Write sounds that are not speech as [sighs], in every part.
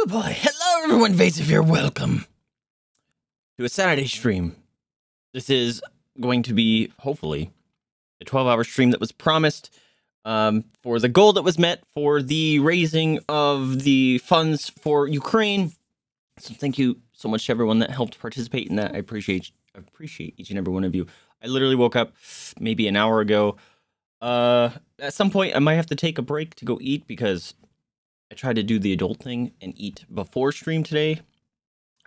Oh boy. Hello everyone, Vase here. Welcome to a Saturday stream. This is going to be, hopefully, a 12 hour stream that was promised um, for the goal that was met for the raising of the funds for Ukraine. So thank you so much to everyone that helped participate in that. I appreciate appreciate each and every one of you. I literally woke up maybe an hour ago. Uh, at some point, I might have to take a break to go eat because I tried to do the adult thing and eat before stream today.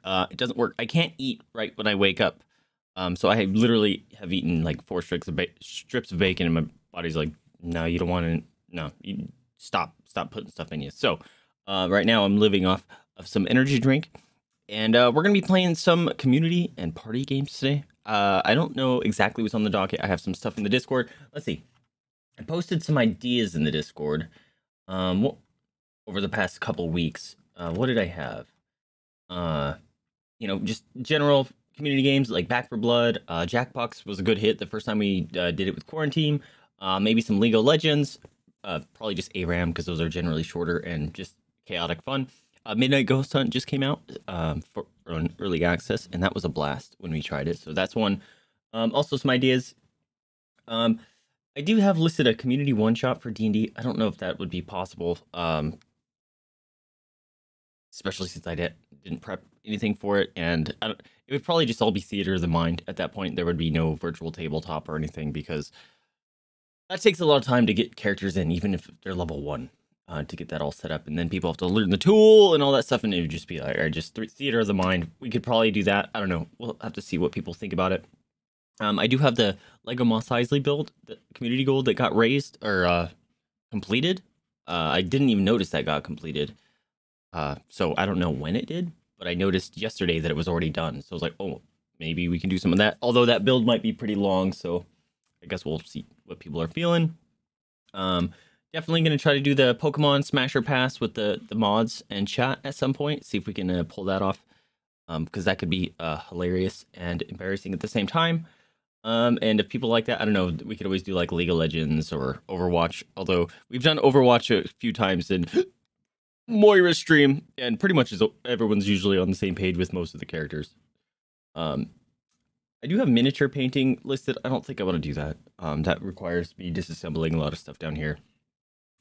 Uh, it doesn't work. I can't eat right when I wake up. Um, so I literally have eaten like four strips of ba- strips of bacon, and my body's like, "No, you don't want to. No, you stop, stop putting stuff in you." So uh, right now, I'm living off of some energy drink, and uh, we're gonna be playing some community and party games today. Uh, I don't know exactly what's on the docket. I have some stuff in the Discord. Let's see. I posted some ideas in the Discord. Um, what, over the past couple weeks. Uh, what did I have? Uh, you know, just general community games like Back 4 Blood. Uh, Jackbox was a good hit the first time we uh, did it with Quarantine. Uh, maybe some League of Legends. Uh, probably just ARAM because those are generally shorter and just chaotic fun. Uh, Midnight Ghost Hunt just came out um, for early access, and that was a blast when we tried it. So that's one. Um, also, some ideas. Um, I do have listed a community one shot for D and I don't know if that would be possible. Um, especially since I did, didn't prep anything for it, and it would probably just all be theater of the mind at that point. There would be no virtual tabletop or anything because that takes a lot of time to get characters in, even if they're level one, uh, to get that all set up, and then people have to learn the tool and all that stuff, and it would just be like, just theater of the mind. We could probably do that. I don't know. We'll have to see what people think about it. Um, I do have the Lego Mos Eisley build, the community goal that got raised or uh, completed. Uh, I didn't even notice that got completed. Uh, so I don't know when it did, but I noticed yesterday that it was already done. So I was like, oh, maybe we can do some of that. Although that build might be pretty long, so I guess we'll see what people are feeling. Um, definitely gonna try to do the Pokemon Smash or Pass with the the mods and chat at some point. See if we can uh, pull that off, um, because that could be uh, hilarious and embarrassing at the same time. Um, and if people like that, I don't know, we could always do like League of Legends or Overwatch. Although we've done Overwatch a few times and Moira stream, and pretty much is everyone's usually on the same page with most of the characters. Um, I do have miniature painting listed. I don't think I want to do that. Um, that requires me disassembling a lot of stuff down here.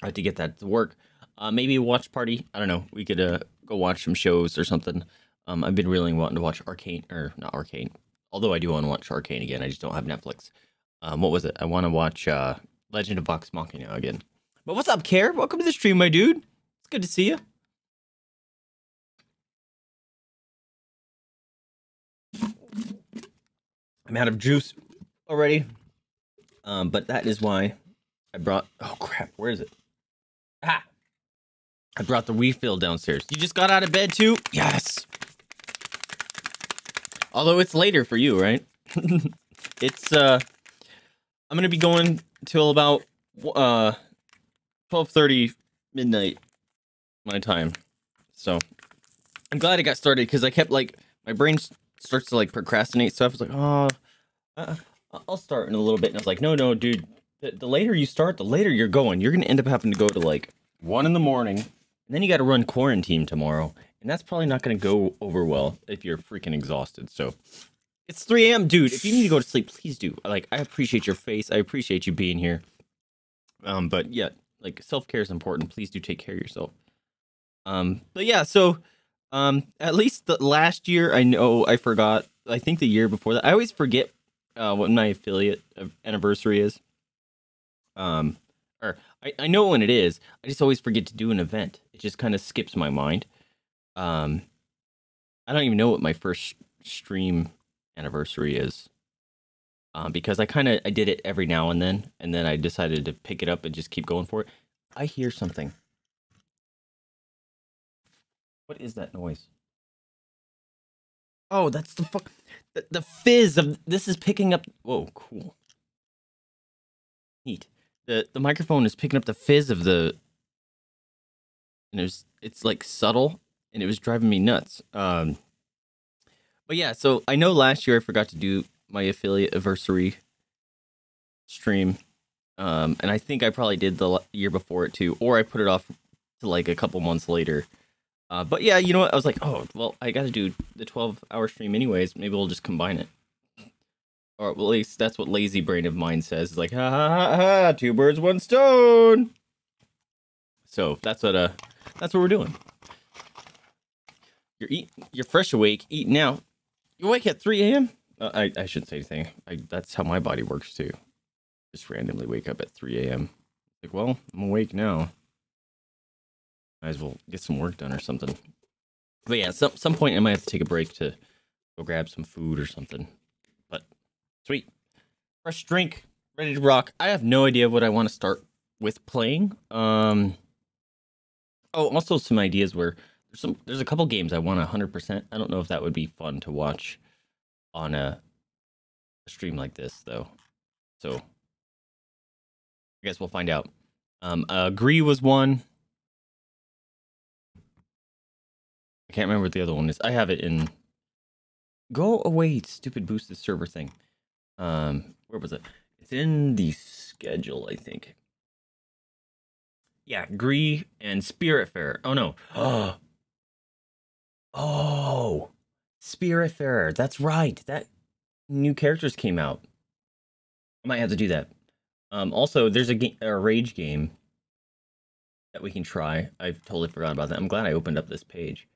Have to get that to work. Uh, maybe a watch party. I don't know. We could uh, go watch some shows or something. Um, I've been really wanting to watch Arcane, or not Arcane. Although I do want to watch Arcane again. I just don't have Netflix. Um, what was it? I want to watch uh, Legend of Vox Machina again. But what's up, Care? Welcome to the stream, my dude. Good to see you. I'm out of juice already. Um, but that is why I brought. Oh crap! Where is it? Ah! I brought the refill downstairs. You just got out of bed too? Yes. Although it's later for you, right? [laughs] it's uh, I'm gonna be going till about uh, twelve thirty midnight my time. So I'm glad I got started because I kept like my brain starts to like procrastinate stuff. It's like, oh, uh, I'll start in a little bit, and I was like, no, no, dude. The, the later you start, the later you're going. You're gonna end up having to go to like one in the morning, and then you got to run quarantine tomorrow, and that's probably not gonna go over well if you're freaking exhausted. So. It's 3 a.m., dude. If you need to go to sleep, please do. Like, I appreciate your face. I appreciate you being here. Um, but yeah, like self care is important. Please do take care of yourself. Um, but yeah, so um, at least the last year, I know I forgot. I think the year before that, I always forget uh, what my affiliate anniversary is. Um, or I, I know when it is. I just always forget to do an event. It just kind of skips my mind. Um, I don't even know what my first stream anniversary is. Um, because I kind of I did it every now and then, and then I decided to pick it up and just keep going for it. I hear something. What is that noise? Oh, that's the fuck. The, the fizz of this is picking up. Whoa, cool. Neat. The the microphone is picking up the fizz of the. And it's it's like subtle, and it was driving me nuts. Um. But yeah, so I know last year I forgot to do my affiliate anniversary stream, um, and I think I probably did the year before it too, or I put it off to like a couple months later Uh, but yeah, you know what? I was like, oh, well, I got to do the 12 hour stream anyways. Maybe we'll just combine it. Or at least that's what lazy brain of mine says. It's like, ha ha ha ha, two birds, one stone. So that's what uh, that's what we're doing. You're eat, you're fresh awake, eating now. You wake at 3 a.m. Uh, I I shouldn't say anything. I, that's how my body works too. Just randomly wake up at 3 a.m. Like, well, I'm awake now. Might as well get some work done or something. But yeah, some some point I might have to take a break to go grab some food or something. But sweet, fresh drink, ready to rock. I have no idea what I want to start with playing. Um. Oh, also some ideas where there's some there's a couple games I want hundred percent. I don't know if that would be fun to watch on a, a stream like this though. So I guess we'll find out. Um, uh, agree was one. I can't remember what the other one is. I have it in. Go away, stupid boosted server thing. Um, where was it? It's in the schedule, I think. Yeah, Gris and Spiritfarer. Oh no. Oh. [gasps] Oh. Spiritfarer. That's right. That new characters came out. I might have to do that. Um, also, there's a, game, a rage game that we can try. I totally forgot about that. I'm glad I opened up this page.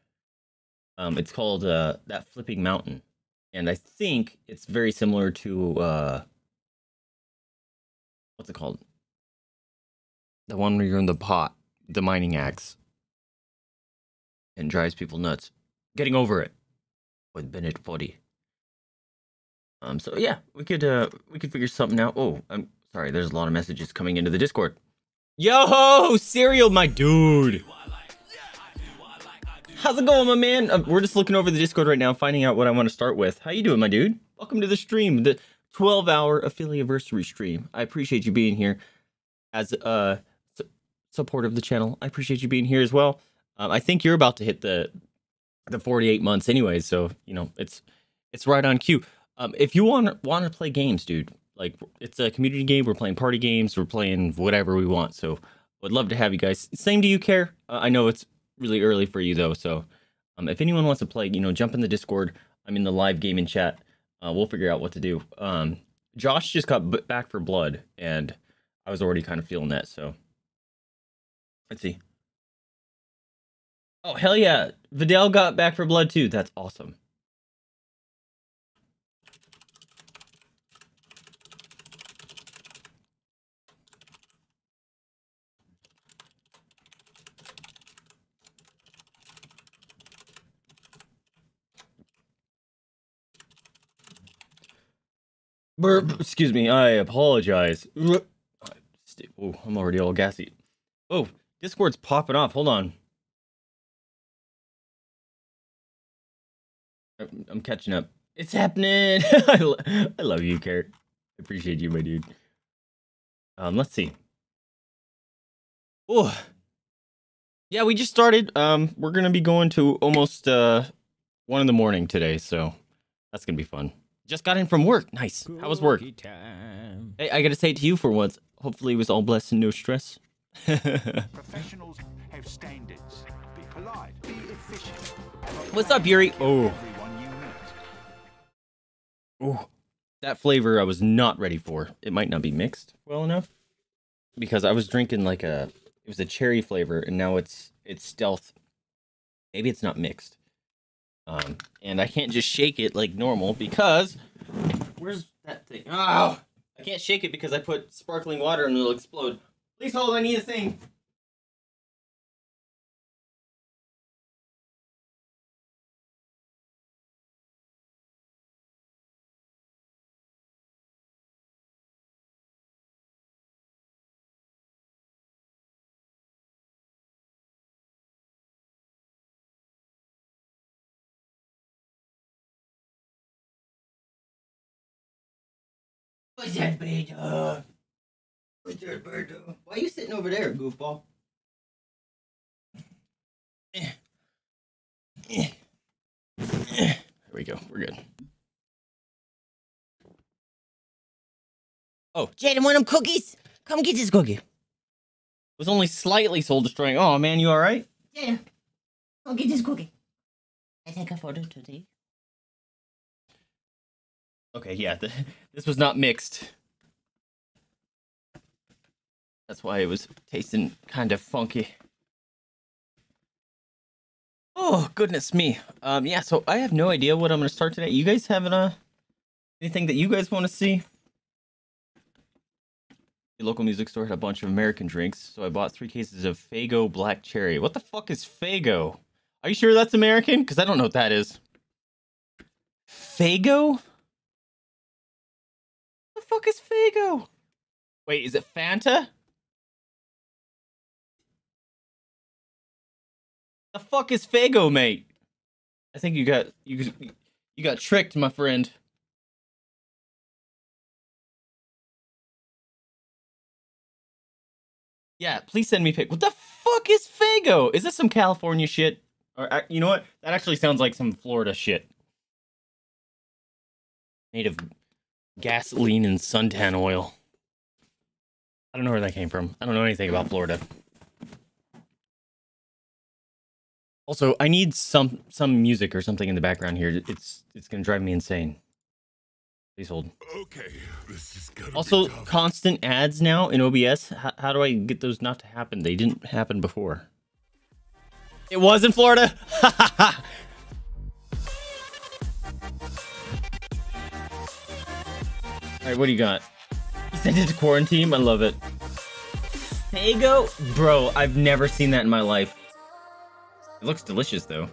Um, it's called uh, that flipping mountain, and I think it's very similar to uh, what's it called? The one where you're in the pot, the mining axe, and drives people nuts. Getting over it with Bennett Foddy. Um. So yeah, we could uh we could figure something out. Oh, I'm sorry. There's a lot of messages coming into the Discord. Yo, Serial, my dude. How's it going, my man? Uh, we're just looking over the Discord right now, finding out what I want to start with. How you doing, my dude? Welcome to the stream, the 12-hour affiliate stream. I appreciate you being here as a uh, su- support of the channel. I appreciate you being here as well. Um, I think you're about to hit the the 48 months anyway, so you know it's it's right on cue. Um, if you want want to play games, dude, like it's a community game. We're playing party games. We're playing whatever we want. So would love to have you guys. Same do you care? Uh, I know it's really early for you though. So um, if anyone wants to play, you know, jump in the Discord. I'm in the live gaming chat. Uh, we'll figure out what to do. Um, Josh just got b- back 4 blood, and I was already kind of feeling that. So let's see. Oh hell yeah, Vidal got back 4 blood too. That's awesome. Burp. Excuse me. I apologize. Oh, I'm already all gassy. Oh, Discord's popping off. Hold on. I'm catching up. It's happening. [laughs] I, lo- I love you, Carrot. I appreciate you, my dude. Um, let's see. Oh, yeah, we just started. Um, we're gonna be going to almost uh one in the morning today, so that's gonna be fun. Just got in from work. Nice. How was work? Time. Hey, I gotta say it to you for once. Hopefully, it was all blessed and no stress. [laughs] Professionals have standards. Be polite. Be efficient. What's up, Yuri? Oh. Oh. That flavor I was not ready for. It might not be mixed well enough because I was drinking like a it was a cherry flavor and now it's it's stealth. Maybe it's not mixed. Um, and I can't just shake it like normal because where's that thing? Oh, I can't shake it because I put sparkling water and it'll explode. Please hold, I need a thing. What's that bird? Uh, what's that? Uh, why are you sitting over there, goofball? There we go. We're good. Oh, Jaden, want them cookies? Come get this cookie. It was only slightly soul destroying. Oh man, you all right? Yeah. I'll get this cookie. I take a photo today. Okay, yeah, the, [laughs] this was not mixed. That's why it was tasting kind of funky. Oh, goodness me. Um, yeah, so I have no idea what I'm going to start today. You guys having a, anything that you guys want to see? The local music store had a bunch of American drinks, so I bought three cases of Faygo Black Cherry. What the fuck is Faygo? Are you sure that's American? Because I don't know what that is. Faygo? Fuck is Faygo? Wait, is it Fanta? The fuck is Faygo, mate? I think you got you you got tricked, my friend. Yeah, please send me pic. What the fuck is Faygo? Is this some California shit? Or you know what? That actually sounds like some Florida shit. Of gasoline and suntan oil. I don't know where that came from. I don't know anything about Florida. Also, I need some some music or something in the background here. It's it's gonna drive me insane. Please hold. Okay, this is gonna Also, constant ads now in OBS. How, how do I get those not to happen? They didn't happen before. It was in Florida. [laughs] All right, what do you got? You sent it to quarantine. I love it. Faygo, bro. I've never seen that in my life. It looks delicious though.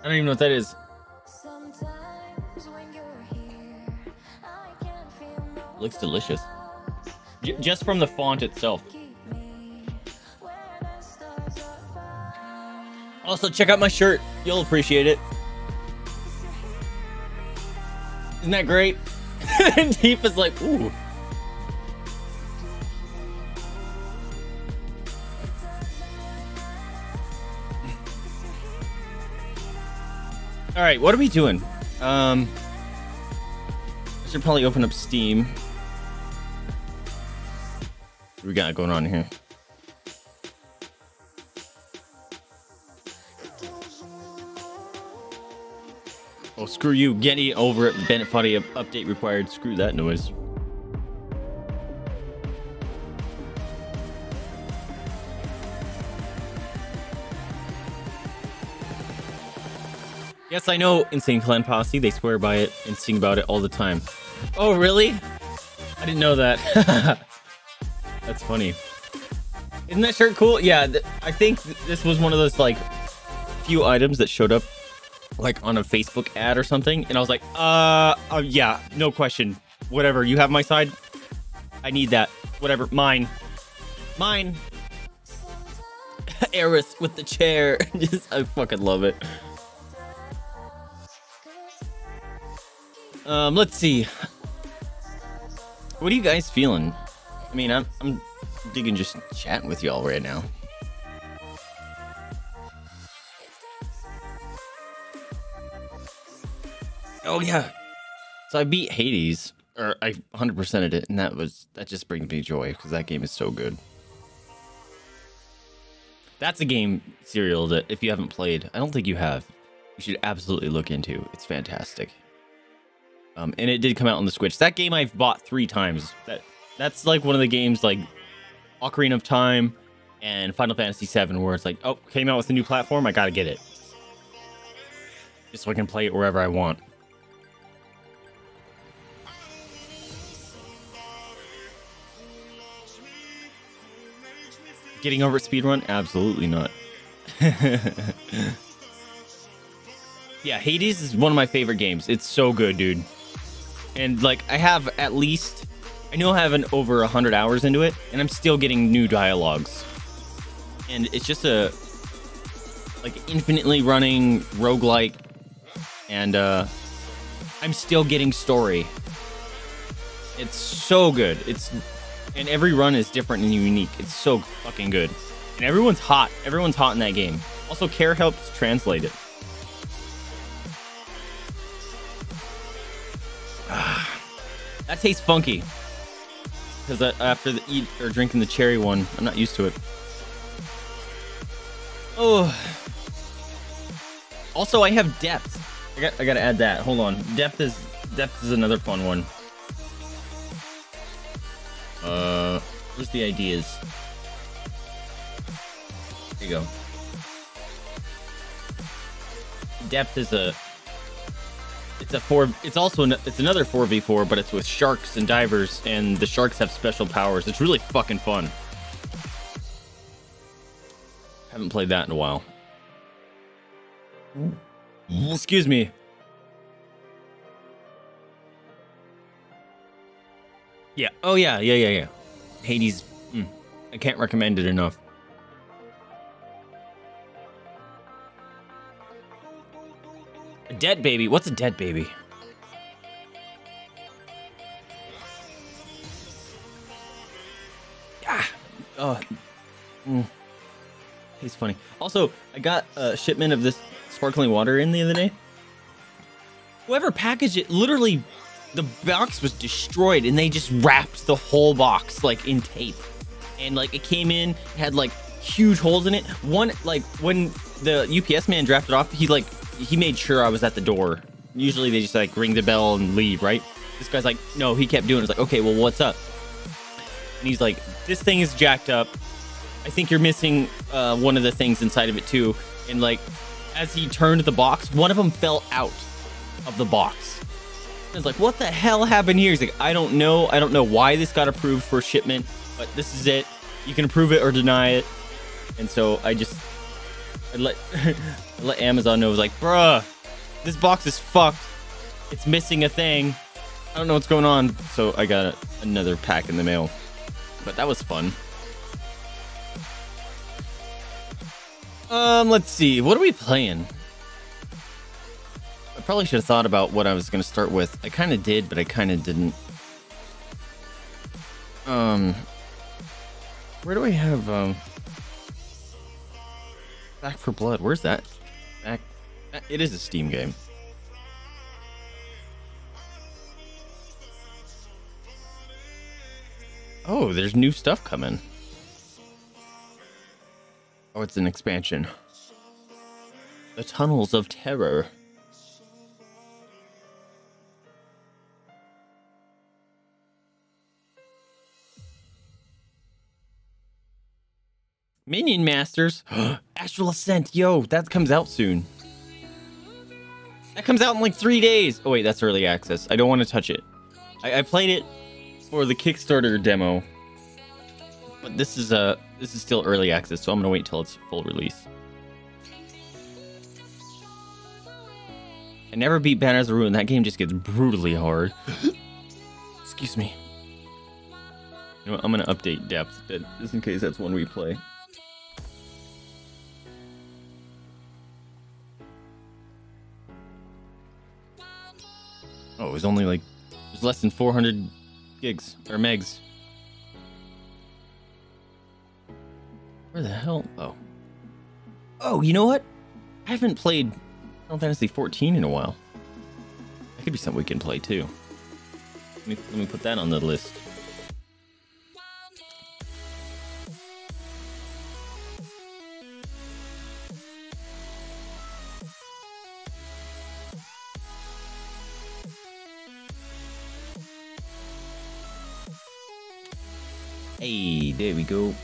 I don't even know what that is. looks delicious. J just from the font itself. Also, check out my shirt. You'll appreciate it. Isn't that great? [laughs] and Deep is like, ooh. All right, what are we doing? Um, I should probably open up Steam. What we got going on here? Oh, screw you. Getting Over It. Bennett Foddy update required. Screw that noise. Yes, I know Insane Clown Posse. They swear by it and sing about it all the time. Oh, really? I didn't know that. [laughs] That's funny. Isn't that shirt cool? Yeah, I think th this was one of those like few items that showed up like on a Facebook ad or something, and I was like, uh, uh yeah, no question. Whatever, you have my side. I need that. Whatever, mine, mine. [laughs] Eris with the chair. [laughs] Just, I fucking love it. Um, let's see. What are you guys feeling? I mean, I'm, I'm digging just chatting with y'all right now. Oh yeah. So I beat Hades, or I 100%ed it, and that was that just brings me joy because that game is so good. That's a game serial that if you haven't played, I don't think you have, you should absolutely look into. It's fantastic. Um, and it did come out on the Switch. That game I've bought three times. That that's like one of the games like Ocarina of Time and Final Fantasy VII, where it's like, oh, came out with a new platform, I gotta get it, just so I can play it wherever I want. Getting over speedrun? Absolutely not. [laughs] yeah, Hades is one of my favorite games. It's so good, dude. And like, I have at least, I know I have an over 100 hours into it, and I'm still getting new dialogues. And it's just a, like, infinitely running roguelike, and uh, I'm still getting story. It's so good. It's, and every run is different and unique. It's so fucking good. And everyone's hot. Everyone's hot in that game. Also, Care helps translate it. [sighs] That tastes funky. because after the eat or drinking the cherry one, I'm not used to it. Oh. Also, I have depth. I got I gotta add that. Hold on. Depth is depth is another fun one. Uh, where's the ideas? There you go. Depth is a. It's a four. It's also an, it's another four v four, but it's with sharks and divers, and the sharks have special powers. It's really fucking fun. Haven't played that in a while. Excuse me. Yeah. Oh yeah. Yeah. Yeah. Yeah. Hades. Mm, I can't recommend it enough. A dead baby. What's a dead baby? Ah. Oh. Mm. He's funny. Also, I got a shipment of this sparkling water in the other day. Whoever packaged it, literally, the box was destroyed, and they just wrapped the whole box like in tape. And like it came in, had like huge holes in it. One like when the UPS man drafted off, he like he made sure I was at the door. Usually they just like ring the bell and leave, right? This guy's like, no, he kept doing it. It's like, okay, well, what's up? And he's like, this thing is jacked up. I think you're missing uh, one of the things inside of it too. And like, as he turned the box, one of them fell out of the box. I like, what the hell happened here? He's like, I don't know. I don't know why this got approved for shipment, but this is it. You can approve it or deny it. And so I just I let [laughs] I let Amazon know. I was like, bruh, this box is fucked. It's missing a thing. I don't know what's going on. So I got another pack in the mail. But that was fun. Um, let's see. What are we playing? Probably should have thought about what I was going to start with. I kind of did, but I kind of didn't. Um, where do I have, um, Back 4 Blood? Where's that? Back, it is a Steam game. Oh, there's new stuff coming. Oh, it's an expansion. The Tunnels of Terror. Minion Masters. [gasps] Astral Ascent. Yo, that comes out soon. That comes out in like three days. Oh, wait, that's early access. I don't want to touch it. I, I played it for the Kickstarter demo. But this is uh, this is still early access, so I'm gonna wait till it's full release. I never beat Banners of Ruin. That game just gets brutally hard. [gasps] Excuse me. You know what? I'm gonna update depth just in case that's one we play. Oh, it was only like it was less than 400 gigs or megs. Where the hell? Oh. Oh, you know what? I haven't played Final Fantasy 14 in a while. That could be something we can play too. Let me, let me put that on the list. There we go.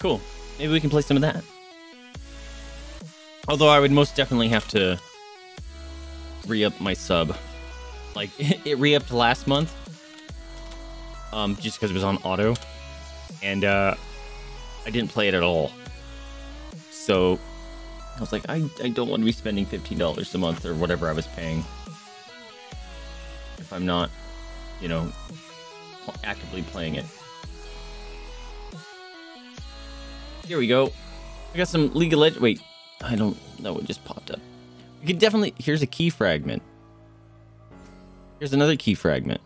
Cool. Maybe we can play some of that. Although I would most definitely have to re-up my sub. Like, [laughs] it re-upped last month. Um, just because it was on auto. And, uh, I didn't play it at all. So, I was like, I, I don't want to be spending $15 a month or whatever I was paying. If I'm not, you know, actively playing it. Here we go. I got some League of Legends. Wait, I don't know It just popped up. We can definitely. Here's a key fragment. Here's another key fragment.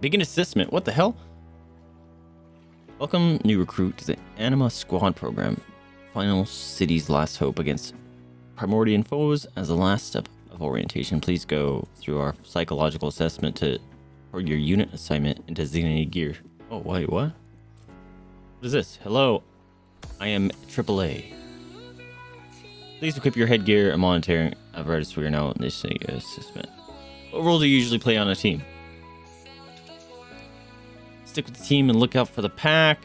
Begin assessment. What the hell? Welcome, new recruit, to the Anima Squad program. Final city's last hope against Primordian foes as the last step of orientation. Please go through our psychological assessment to for your unit assignment into designated gear. Oh, wait, what? What is this? Hello, I am AAA. Please equip your headgear and monitoring apparatus for your now assessment. What role do you usually play on a team? Stick with the team and look out for the pack.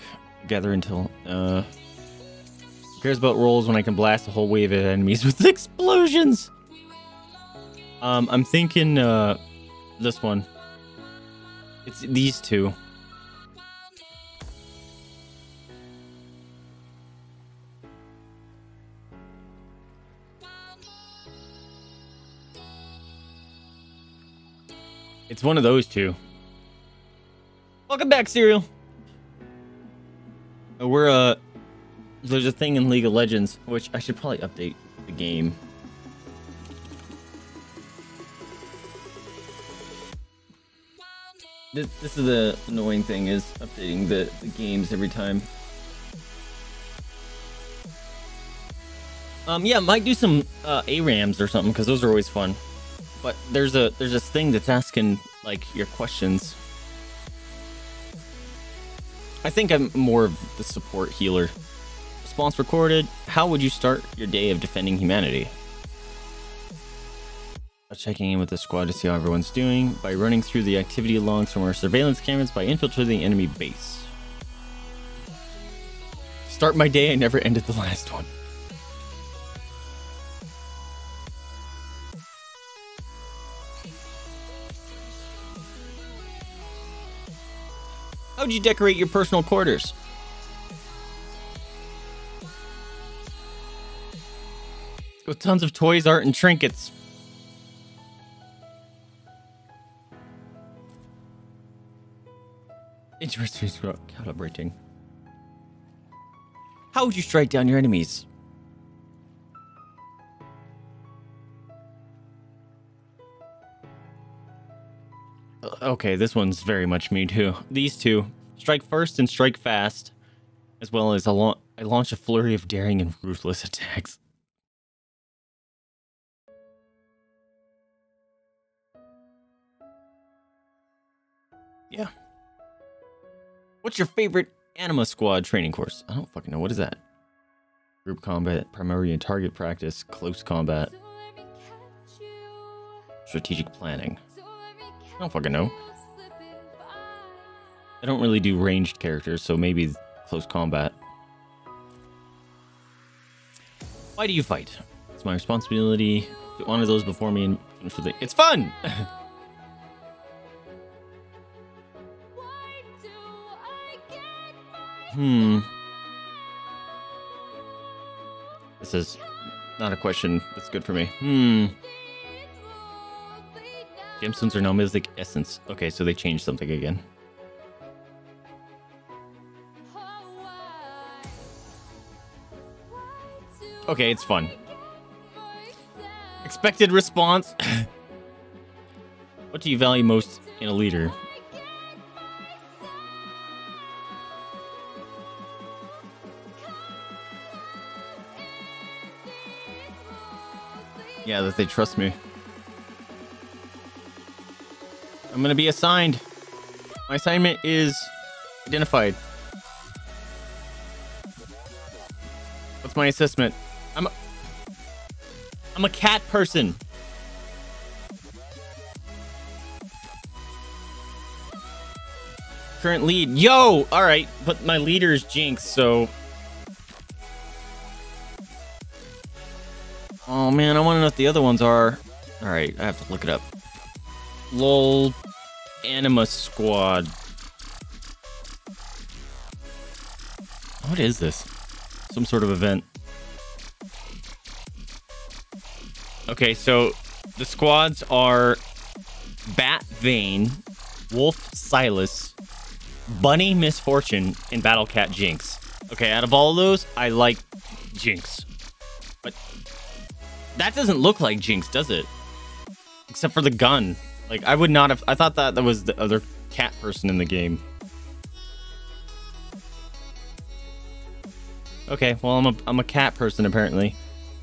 Gather until uh who cares about roles when I can blast a whole wave of enemies [laughs] with explosions. Um I'm thinking uh this one. It's these two. It's one of those two. Welcome back, Serial. Uh, We're uh there's a thing in League of Legends which I should probably update the game. This, this is the annoying thing is updating the, the games every time. Um yeah, might do some uh ARAMs or something because those are always fun. But there's a there's this thing that's asking like your questions. I think I'm more of the support healer. Response recorded. How would you start your day of defending humanity? Checking in with the squad to see how everyone's doing by running through the activity logs from our surveillance cameras by infiltrating the enemy base. Start my day. I never ended the last one. How'd you decorate your personal quarters? With tons of toys, art, and trinkets. Interesting calibrating. How would you strike down your enemies? Uh, Okay, this one's very much me too. These two strike first and strike fast, as well as I, la- I launch a flurry of daring and ruthless attacks. Yeah. What's your favorite Anima Squad training course? I don't fucking know. What is that? Group combat, primary and target practice, close combat, strategic planning. I don't fucking know. I don't really do ranged characters, so maybe close combat. Why do you fight? It's my responsibility to honor those before me and finish the it. It's fun! [laughs] hmm. This is not a question that's good for me. Hmm. Gemstones are now mythic essence. Okay, so they changed something again. Okay, it's fun. Expected response. [coughs] what do you value most in a leader? Yeah, that they trust me. I'm gonna be assigned. My assignment is identified. What's my assessment? I'm a, I'm a cat person. Current lead. Yo! Alright, but my leader is Jinx, so... man, I want to know what the other ones are. Alright, I have to look it up. LOL Anima Squad. What is this? Some sort of event. Okay, so the squads are Bat Vayne, Wolf Sylas, Bunny Miss Fortune, and Battle Cat Jinx. Okay, out of all those, I like Jinx. That doesn't look like Jinx, does it? Except for the gun. Like, I would not have... I thought that that was the other cat person in the game. Okay, well, I'm a, I'm a cat person, apparently.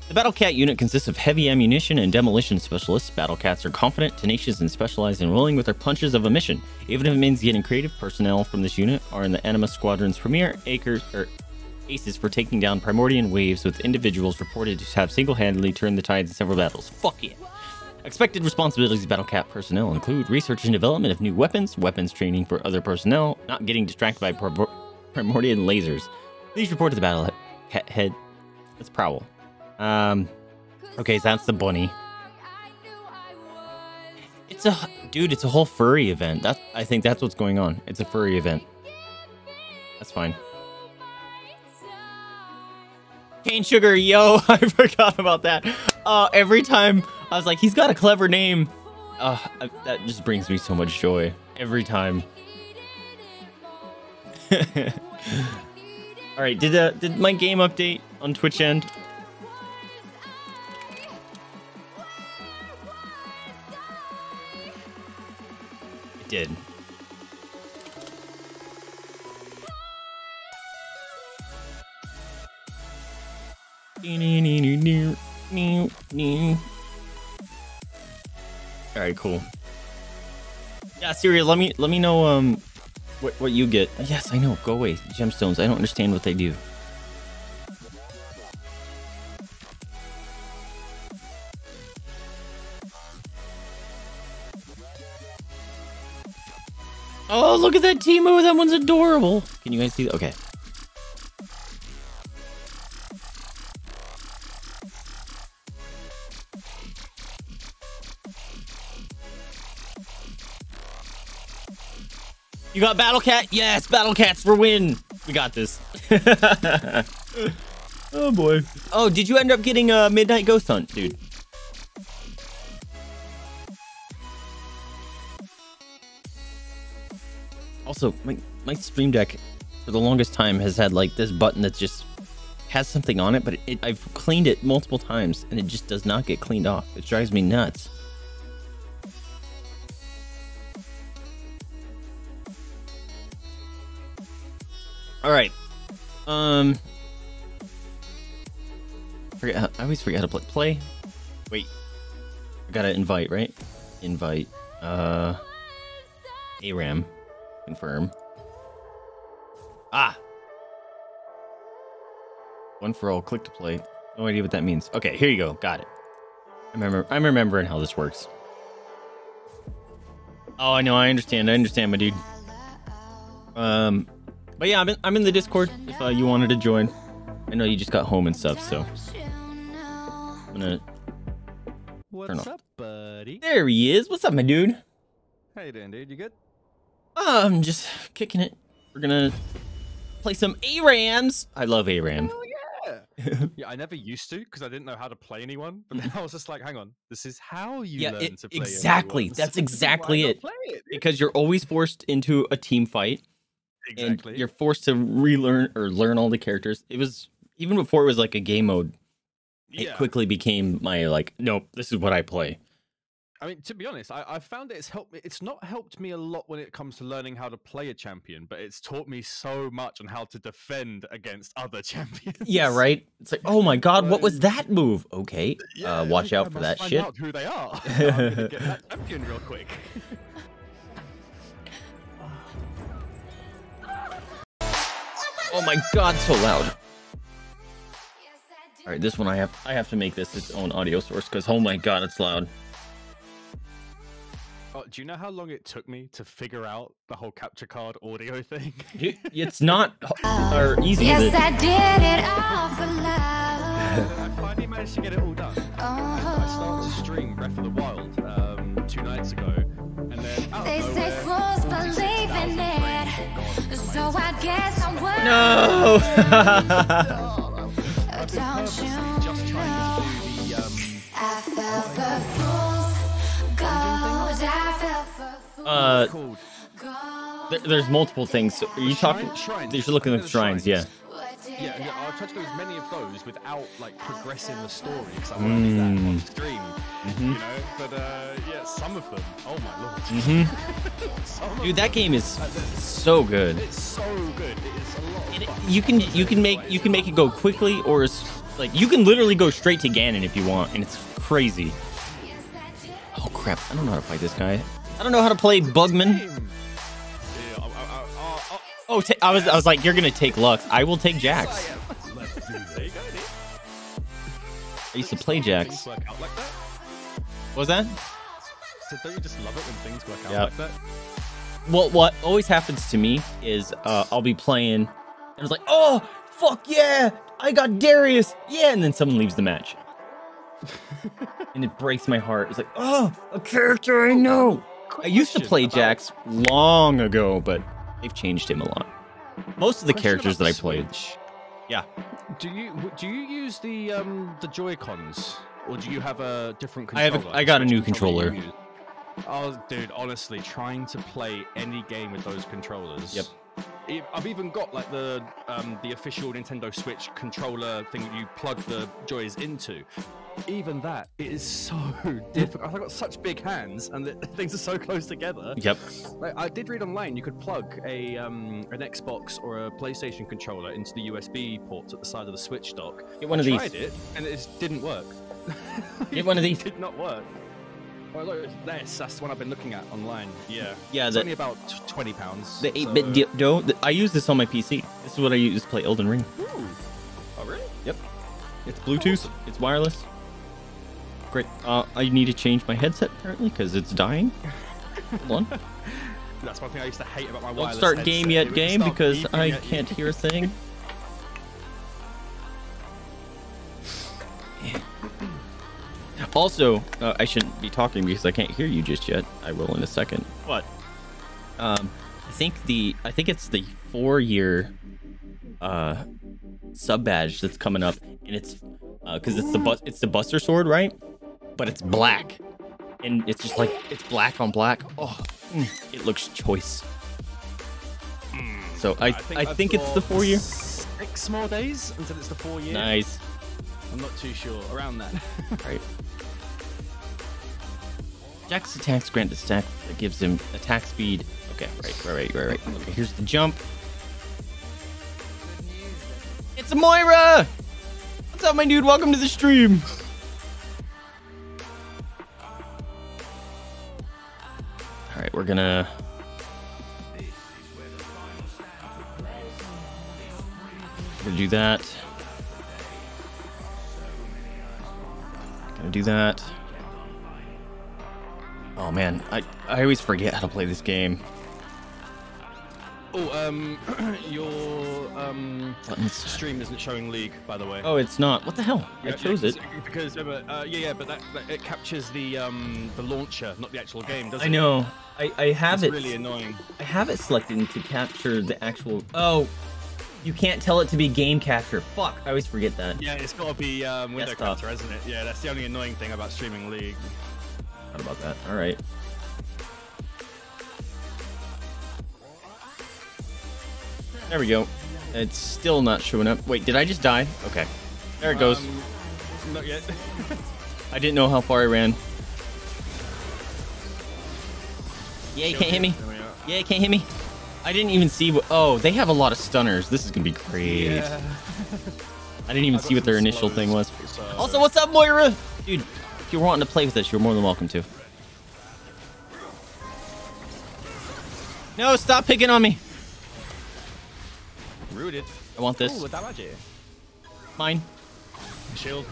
The Battle Cat unit consists of heavy ammunition and demolition specialists. Battle Cats are confident, tenacious, and specialized in rolling with their punches of a mission. Even if it means getting creative, personnel from this unit are in the Anima Squadron's premier acres, or aces for taking down Primordian waves with individuals reported to have single-handedly turned the tides in several battles. Fuck yeah. Expected responsibilities of Battle Cat personnel include research and development of new weapons, weapons training for other personnel, not getting distracted by Primordian lasers. Please report to the Battle Cat head. Let's prowl. Um, okay, so that's the bunny. It's a dude. It's a whole furry event. That I think that's what's going on. It's a furry event. That's fine. Cane sugar, yo! [laughs] I forgot about that. Uh, every time I was like, he's got a clever name. Uh, that just brings me so much joy every time. [laughs] All right, did uh, did my game update on Twitch end? It did. All right, cool. Yeah, Siri, let me let me know um what what you get. Yes, I know. Go away. Gemstones. I don't understand what they do. Oh, look at that Temu. That one's adorable. Can you guys see that? Okay. You got Battle Cat? Yes, Battle Cats for win. We got this. [laughs] oh boy. Oh, did you end up getting a Midnight Ghost Hunt, dude? Also, my, my Stream Deck for the longest time has had like this button that just has something on it, but it, it, I've cleaned it multiple times and it just does not get cleaned off. It drives me nuts. All right. Um. Forget. How, I always forget how to play. Play. Wait. I gotta invite, right? Invite. Uh. ARAM. Confirm. Ah! One for all, click to play. No idea what that means. Okay, here you go. Got it. I remember I'm remembering how this works. Oh, I know, I understand. I understand, my dude. Um but yeah, I'm in, I'm in the Discord if uh, you wanted to join. I know you just got home and stuff, so I'm gonna What's up, buddy? There he is. What's up, my dude? How you doing, dude? You good? I'm just kicking it. We're gonna play some ARAMs. I love ARAM. Hell yeah! [laughs] yeah, I never used to because I didn't know how to play anyone. But then I was just like, hang on, this is how you yeah, learn it, to play. exactly. That's [laughs] exactly it. It. Because you're always forced into a team fight, Exactly. and you're forced to relearn or learn all the characters. It was even before it was like a game mode. It quickly became my like, nope, this is what I play. I mean, to be honest, I, I've found it's helped. me- It's not helped me a lot when it comes to learning how to play a champion, but it's taught me so much on how to defend against other [laughs] champions. Yeah, right. It's like, oh my god, what was that move? Okay, Yeah, uh, watch out I for that shit. Who they are. [laughs] I'm gonna get that [laughs] champion real quick. Oh my god, so loud. All right, this one I have I have to make this its own audio source because oh my god, it's loud. Oh, do you know how long it took me to figure out the whole capture card audio thing? It's not h- or easy. Yes, is it? I did it all for love. [laughs] I finally managed to get it all done. I started to stream Breath of the Wild um, two nights ago, and then out They of say nowhere, so I guess I'm worth No. I've [laughs] Don't purposely you just trying to do the um, I fell for fools gold. I fell for fools uh, there, there's multiple things. So are you talking? You're looking at think shrines, yeah. What did Yeah, yeah, I'll try to do as many of those without like progressing the story because I want to do Mm. that on stream, Mhm. you know. But uh, yeah, some of them, oh my lord, [laughs] Mhm. Dude, that them, game is uh, so good. it's so good. It is a lot of It- fun. you can you can make you can make it go quickly or as like you can literally go straight to Ganon if you want, and it's crazy. Oh crap! I don't know how to fight this guy. I don't know how to play Bugman. Oh, ta- I was I was like, you're gonna take Lux. I will take Jax. let's do there you go, dude. I used to play Jax. like that. What was that? So don't you just love it when things work out Yeah. like that? Well, what always happens to me is uh, I'll be playing, and it's like, oh fuck yeah, I got Darius, yeah, and then someone leaves the match, [laughs] and it breaks my heart. It's like, oh, a character I know. I used to play about- Jax long ago, but they've changed him a lot. Most of the Question characters that about I played, Switch. yeah, Do you do you use the um the Joy Cons or do you have a different controller? I have controller? a- I got a new controller controller. Oh, dude, honestly, trying to play any game with those controllers. Yep. I've even got like the um, the official Nintendo Switch controller thing that you plug the joys into. Even that, it is so [laughs] difficult. I've got such big hands, and the [laughs] things are so close together. yep. Like, I did read online you could plug a um, an Xbox or a PlayStation controller into the USB ports at the side of the Switch dock. Get one I of these. tried it and it just didn't work. Get one of [laughs] these. It did not work. Oh, look, it's this. That's the one I've been looking at online. Yeah. Yeah, It's the- only about twenty pounds. The 8-bit so- do. th- I use this on my PC. This is what I use to play Elden Ring. Ooh. Oh really? Yep. It's Bluetooth. It's wireless. Great. Uh, I need to change my headset apparently because it's dying. [laughs] Hold on. That's one thing I used to hate about my Don't wireless start game yet game because I can't hear a thing. [laughs] Also, uh, I shouldn't be talking because I can't hear you just yet. I will in a second. What? Um, I think the I think it's the four year uh sub badge that's coming up, and it's because it's the bus it's the Buster Sword, right? But it's black, and it's just like it's black on black. Oh, mm, it looks choice. So I I think, I've it's the four year. Six more days until it's the four year. Nice. I'm not too sure. Around that. [laughs] Right. Jax attacks grant stack that gives him attack speed. Okay, right, right, right, right, right. Okay, here's the jump. It's Moira! What's up, my dude? Welcome to the stream. All right, we're gonna. We're gonna do that. Gonna do that. Oh man, I I always forget how to play this game. Oh, um, [clears throat] your um Buttons. stream isn't showing League, by the way. Oh, it's not. What the hell? I Yeah, chose yeah, it. 'cause- because remember, uh, yeah, yeah, but that, that it captures the um the launcher, not the actual game, doesn't I it? know. I I have It's it. really annoying. I have it selected to capture the actual. Oh, you can't tell it to be game capture. Fuck! I always forget that. Yeah, it's got to be um, window Desktop. capture, hasn't it? Yeah, that's the only annoying thing about streaming League. About that? All right. There we go. It's still not showing up. Wait, did I just die? Okay. There it goes. Um, not yet. [laughs] I didn't know how far I ran. Yeah, you can't hit me. There we are. Yeah, you can't hit me. I didn't even see what. Oh, they have a lot of stunners. This is gonna be great. Yeah. [laughs] I didn't even I've see what their initial thing was. so- Also, what's up, Moira? Dude, if you're wanting to play with us, you're more than welcome to. No, stop picking on me. Rooted. I want this. Ooh, a damage. Mine. Shield. [laughs]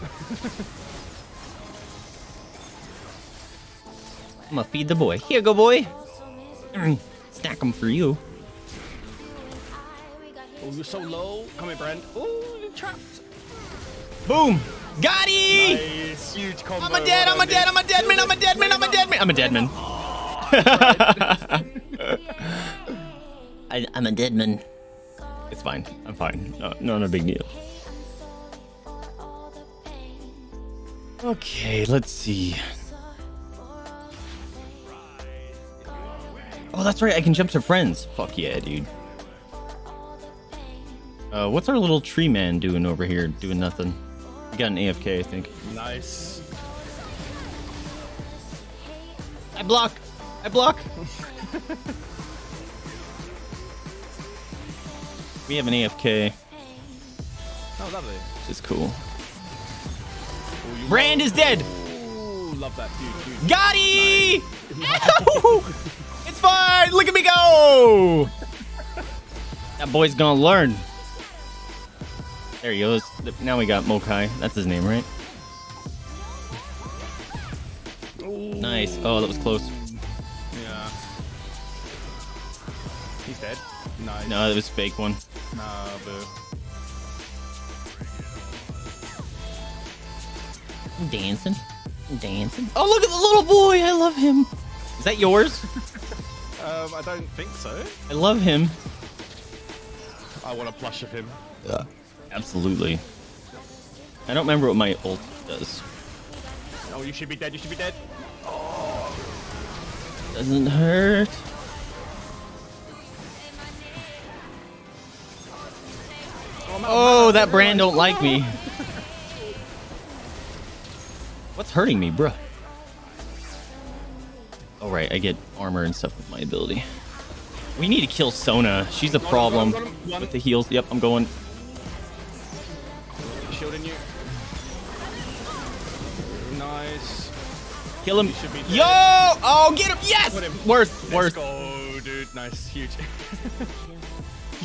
I'm gonna feed the boy. Here, go boy. [clears throat] Snack them for you. Oh, you're so low. Come here, Brent. Oh, you're trapped. Boom. Got it. Nice. Huge combo. I'm a dead. I'm a dead. I'm a dead man. I'm a dead man. I'm a dead man. I'm a dead man. [laughs] I, I'm a dead man. It's fine. I'm fine. No, not a big deal. Okay, let's see. Oh, that's right. I can jump to friends. Fuck yeah, dude. Uh, what's our little tree man doing over here? Doing nothing. Got an AFK, I think. Nice. I block. I block. [laughs] we have an AFK, Oh, lovely. which is cool. Brand is dead. Ooh, love that. Huge, huge. Got he! Ow! [laughs] it's fine. Look at me go. [laughs] That boy's gonna learn. There he goes. Now we got Maokai. That's his name, right? Nice. Oh, that was close. Yeah. He's dead. Nice. No, that was a fake one. Nah, boo. I'm dancing. I'm dancing. Oh, look at the little boy. I love him. Is that yours? [laughs] Um, I don't think so. I love him. I want a plush of him. Absolutely. I don't remember what my ult does. Oh, you should be dead. You should be dead. Doesn't hurt. Oh, that Brand don't like me. What's hurting me, bruh? Oh, right. I get armor and stuff with my ability. We need to kill Sona. She's a problem got him, got him. with the heals. Yep, I'm going. Shielding you. Nice. Kill him. You should be. Yo! Oh, get him! Yes! Put him. Worth, Let's worth. go, dude. Nice. Huge.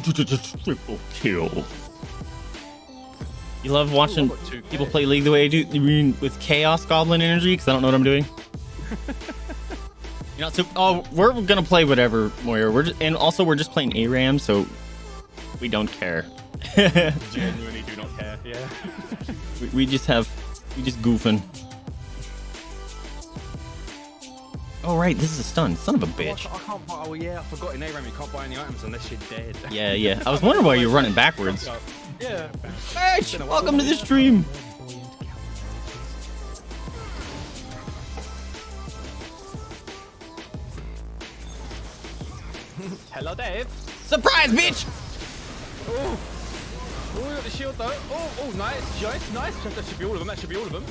[laughs] Triple kill. You love watching Ooh, I've got 2K. people play League the way I do you mean with Chaos Goblin energy? Because I don't know what I'm doing. [laughs] You're not so. Oh, we're gonna play whatever, Moira. We're just, and also we're just playing ARAM, so we don't care. [laughs] Genuinely do not care. Yeah. [laughs] we, we just have, we just goofing. Oh right, this is a stun. Son of a bitch. I can't buy. Oh yeah, I forgot in ARAM you can't buy any items unless you're dead. Yeah, yeah. [laughs] I was wondering why you're running backwards. Yeah. Ash, welcome to the stream. Hello, Dave. Surprise, bitch! Oh. Oh, got the shield though. Oh, oh, nice, nice, nice. That should be all of them. That should be all of them.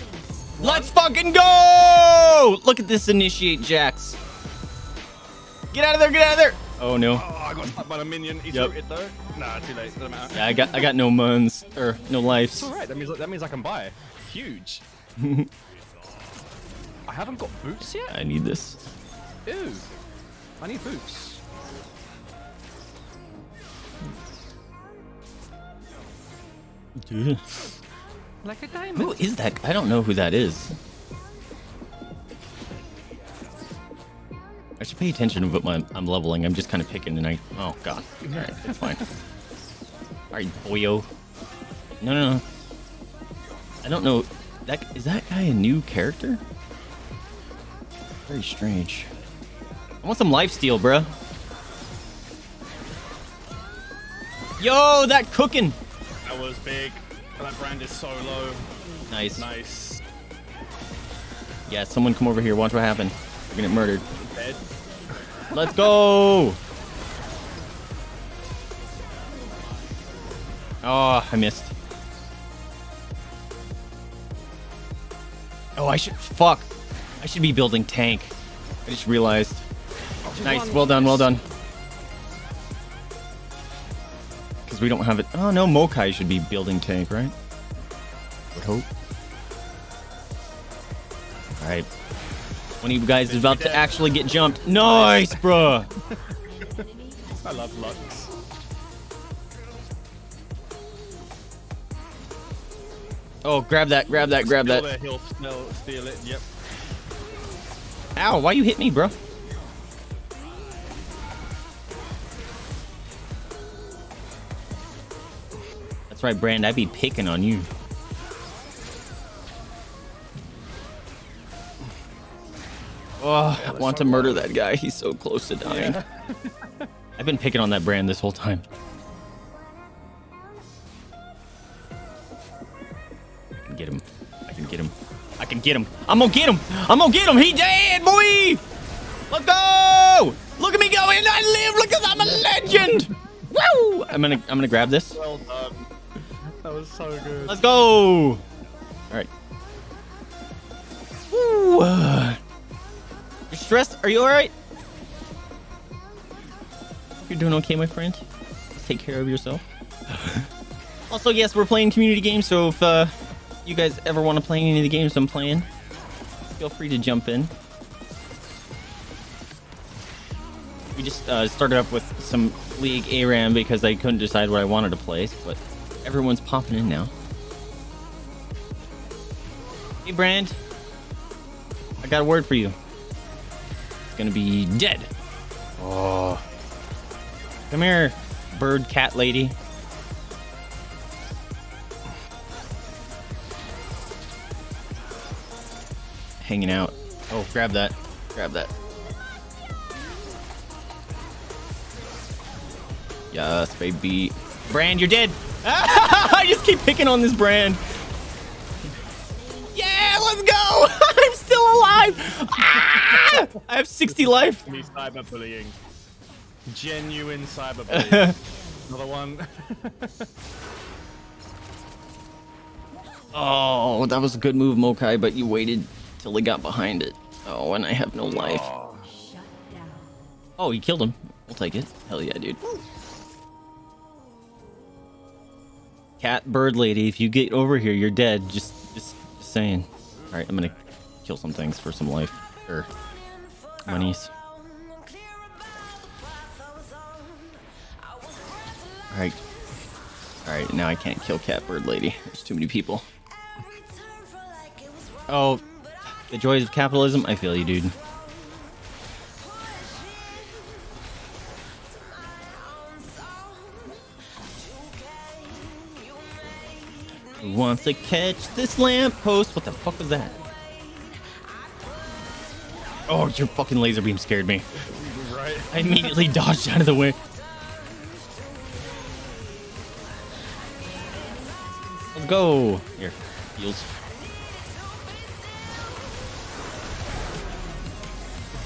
Let's fucking go! Look at this initiate Jax. Get out of there, get out of there! Oh no. Oh, I got stuck by a minion. He's Yep. rooted though. Nah, too late. Doesn't matter. Yeah, I got I got no muns or er, no It's lives. all right. That means that means I can buy. Huge. [laughs] I haven't got boots yet. I need this. Ew. I need boots. Dude. Like a diamond. Who is that? I don't know who that is. I should pay attention to what my, I'm leveling. I'm just kind of picking and I. Oh god. All right, it's fine. All right, boyo. No, no, no. I don't know. That is that guy a new character? Very strange. I want some lifesteal, bruh. Yo, that cooking. That was big. That Brand is so low. Nice. Nice. Yeah, someone come over here. Watch what happened. We're gonna get murdered. Dead. Let's go! Oh, [laughs] I missed. Oh, I should. Fuck. I should be building tank. I just realized. Nice. Well done. Well done. Because we don't have it. Oh, no. Maokai should be building tank, right? Would hope. Alright. One of you guys is about to actually get jumped. Nice, bruh. [laughs] I love Lux. Oh, grab that, grab that, grab Still that. there, he'll steal it. Yep. Ow, why you hit me, bro? Right, Brand. I'd be picking on you. Oh, I want to murder that guy. He's so close to dying. [laughs] I've been picking on that Brand this whole time. I can get him. I can get him. I can get him. I'm gonna get him. I'm gonna get him. He dead, boy. Let's go. Look at me go, and I live Look, because I'm a legend. Woo! I'm gonna I'm gonna grab this. Well was so good. Let's go. All right. Woo. uh, You're stressed? Are you all right? You're doing okay, my friend. Take care of yourself. [laughs] also, yes, we're playing community games, so if uh, you guys ever want to play any of the games I'm playing, feel free to jump in. We just uh, started up with some League ARAM because I couldn't decide what I wanted to play, but everyone's popping in now. Hey, Brand. I got a word for you. It's gonna be dead. Oh. Come here, bird cat lady. Hanging out. Oh, grab that. Grab that. Yes, baby. Brand, you're dead. [laughs] I just keep picking on this Brand. Yeah, let's go. [laughs] I'm still alive. Ah! I have 60 life. Me cyberbullying. Genuine [laughs] cyberbullying. Another one. Oh, that was a good move, Maokai, but you waited till he got behind it. Oh, and I have no life. Oh, you killed him. We'll take it. Hell yeah, dude. Cat bird lady, if you get over here, you're dead. Just, just, just saying. All right, I'm gonna kill some things for some life or monies. All right. All right, now I can't kill cat bird lady. There's too many people. Oh, the joys of capitalism. I feel you, dude. Wants to catch this lamppost? What the fuck was that? Oh, your fucking laser beam scared me. right. I immediately [laughs] dodged out of the way. Let's go. Here, heals.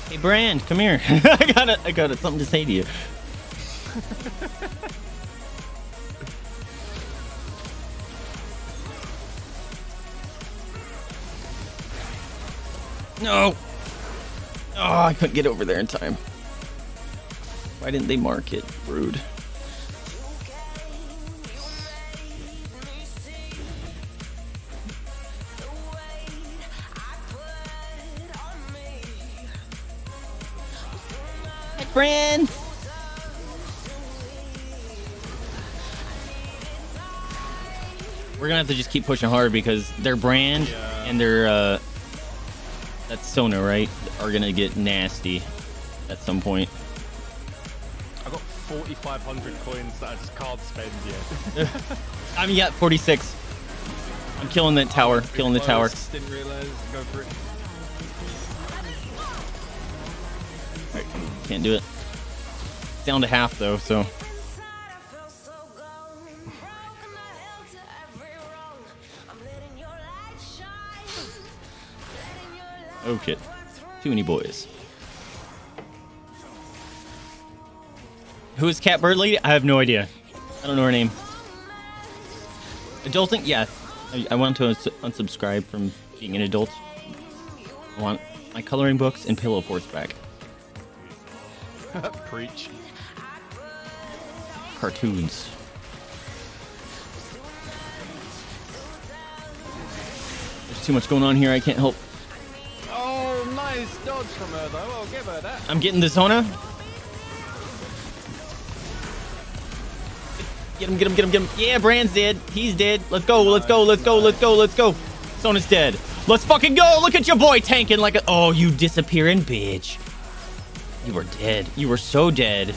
Hey, Brand, come here. [laughs] I got it. I got it. Something to say to you. [laughs] no. Oh, I couldn't get over there in time. Why didn't they mark it? Rude. Hey, friends. We're gonna have to just keep pushing hard because their Brand Yeah. and their uh, that's Sona, right? Are gonna get nasty at some point. I've got 4,500 coins that I just can't spend yet. [laughs] I'm at 46. I'm killing that tower. Killing the tower. Didn't realize. Go for it. Alright, can't do it. Down to half though, so. Oh shit. Too many boys. Who is Cat Bird Lady? I have no idea. I don't know her name. Adulting? Yeah. I, I want to uns- unsubscribe from being an adult. I want my coloring books and pillow forts back. [laughs] Preach. cartoons. There's too much going on here. I can't help. Nice dodge from her though. I'll give her that. I'm getting the Sona. Get him, get him, get him, get him. Yeah, Brand's dead. He's dead. Let's go, let's go, let's go, let's go, let's go. Sona's dead. Let's fucking go. Look at your boy tanking like a. Oh, you disappearing bitch. You were dead. You were so dead.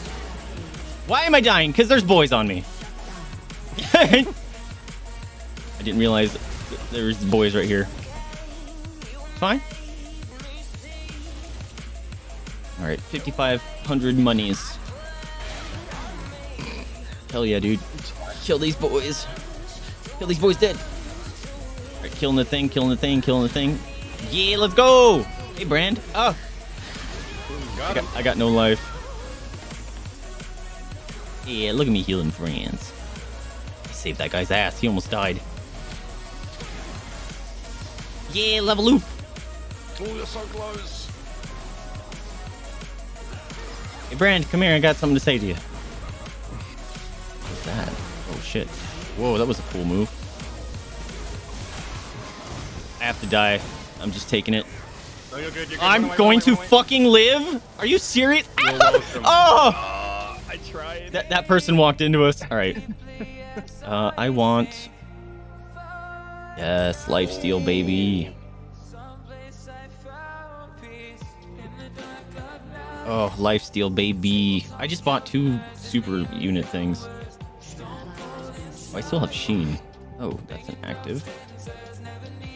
Why am I dying? Because there's boys on me. [laughs] I didn't realize th- there was boys right here. Fine. All right, 5,500 monies. Hell yeah, dude. Kill these boys. Kill these boys dead. All right, killing the thing, killing the thing, killing the thing. Yeah, let's go. Hey, Brand. Oh, I Got got. I got no life. Yeah, look at me healing friends. I saved that guy's ass. He almost died. Yeah, level loop. Oh, you're so close. Hey, Brand, come here. I got something to say to you. What's that? Oh, shit. Whoa, that was a cool move. I have to die. I'm just taking it. No, you're good. You're good. I'm away, going run to away, fucking live? Are you serious? You're oh! Ah, I tried. That, that person walked into us. All right. Uh, I want. Yes, lifesteal, baby. Oh, lifesteal, baby. I just bought two super unit things. Oh, I still have Sheen. Oh, that's an active.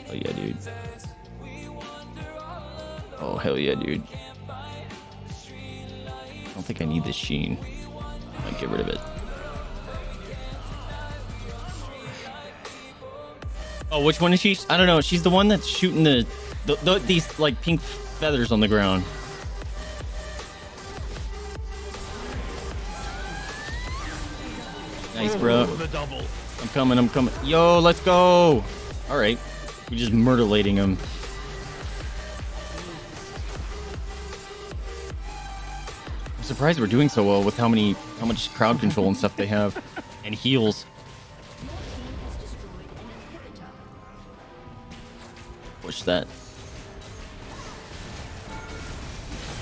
Oh, yeah, dude. Oh, hell yeah, dude. I don't think I need this Sheen. I Might get rid of it. Oh, which one is she? I don't know. She's the one that's shooting the, the, the these like pink feathers on the ground. Nice, bro. I'm coming. I'm coming. Yo, let's go. All right, We're just murderlating him. I'm surprised we're doing so well with how many, how much crowd control and stuff they have, and heals. Push that.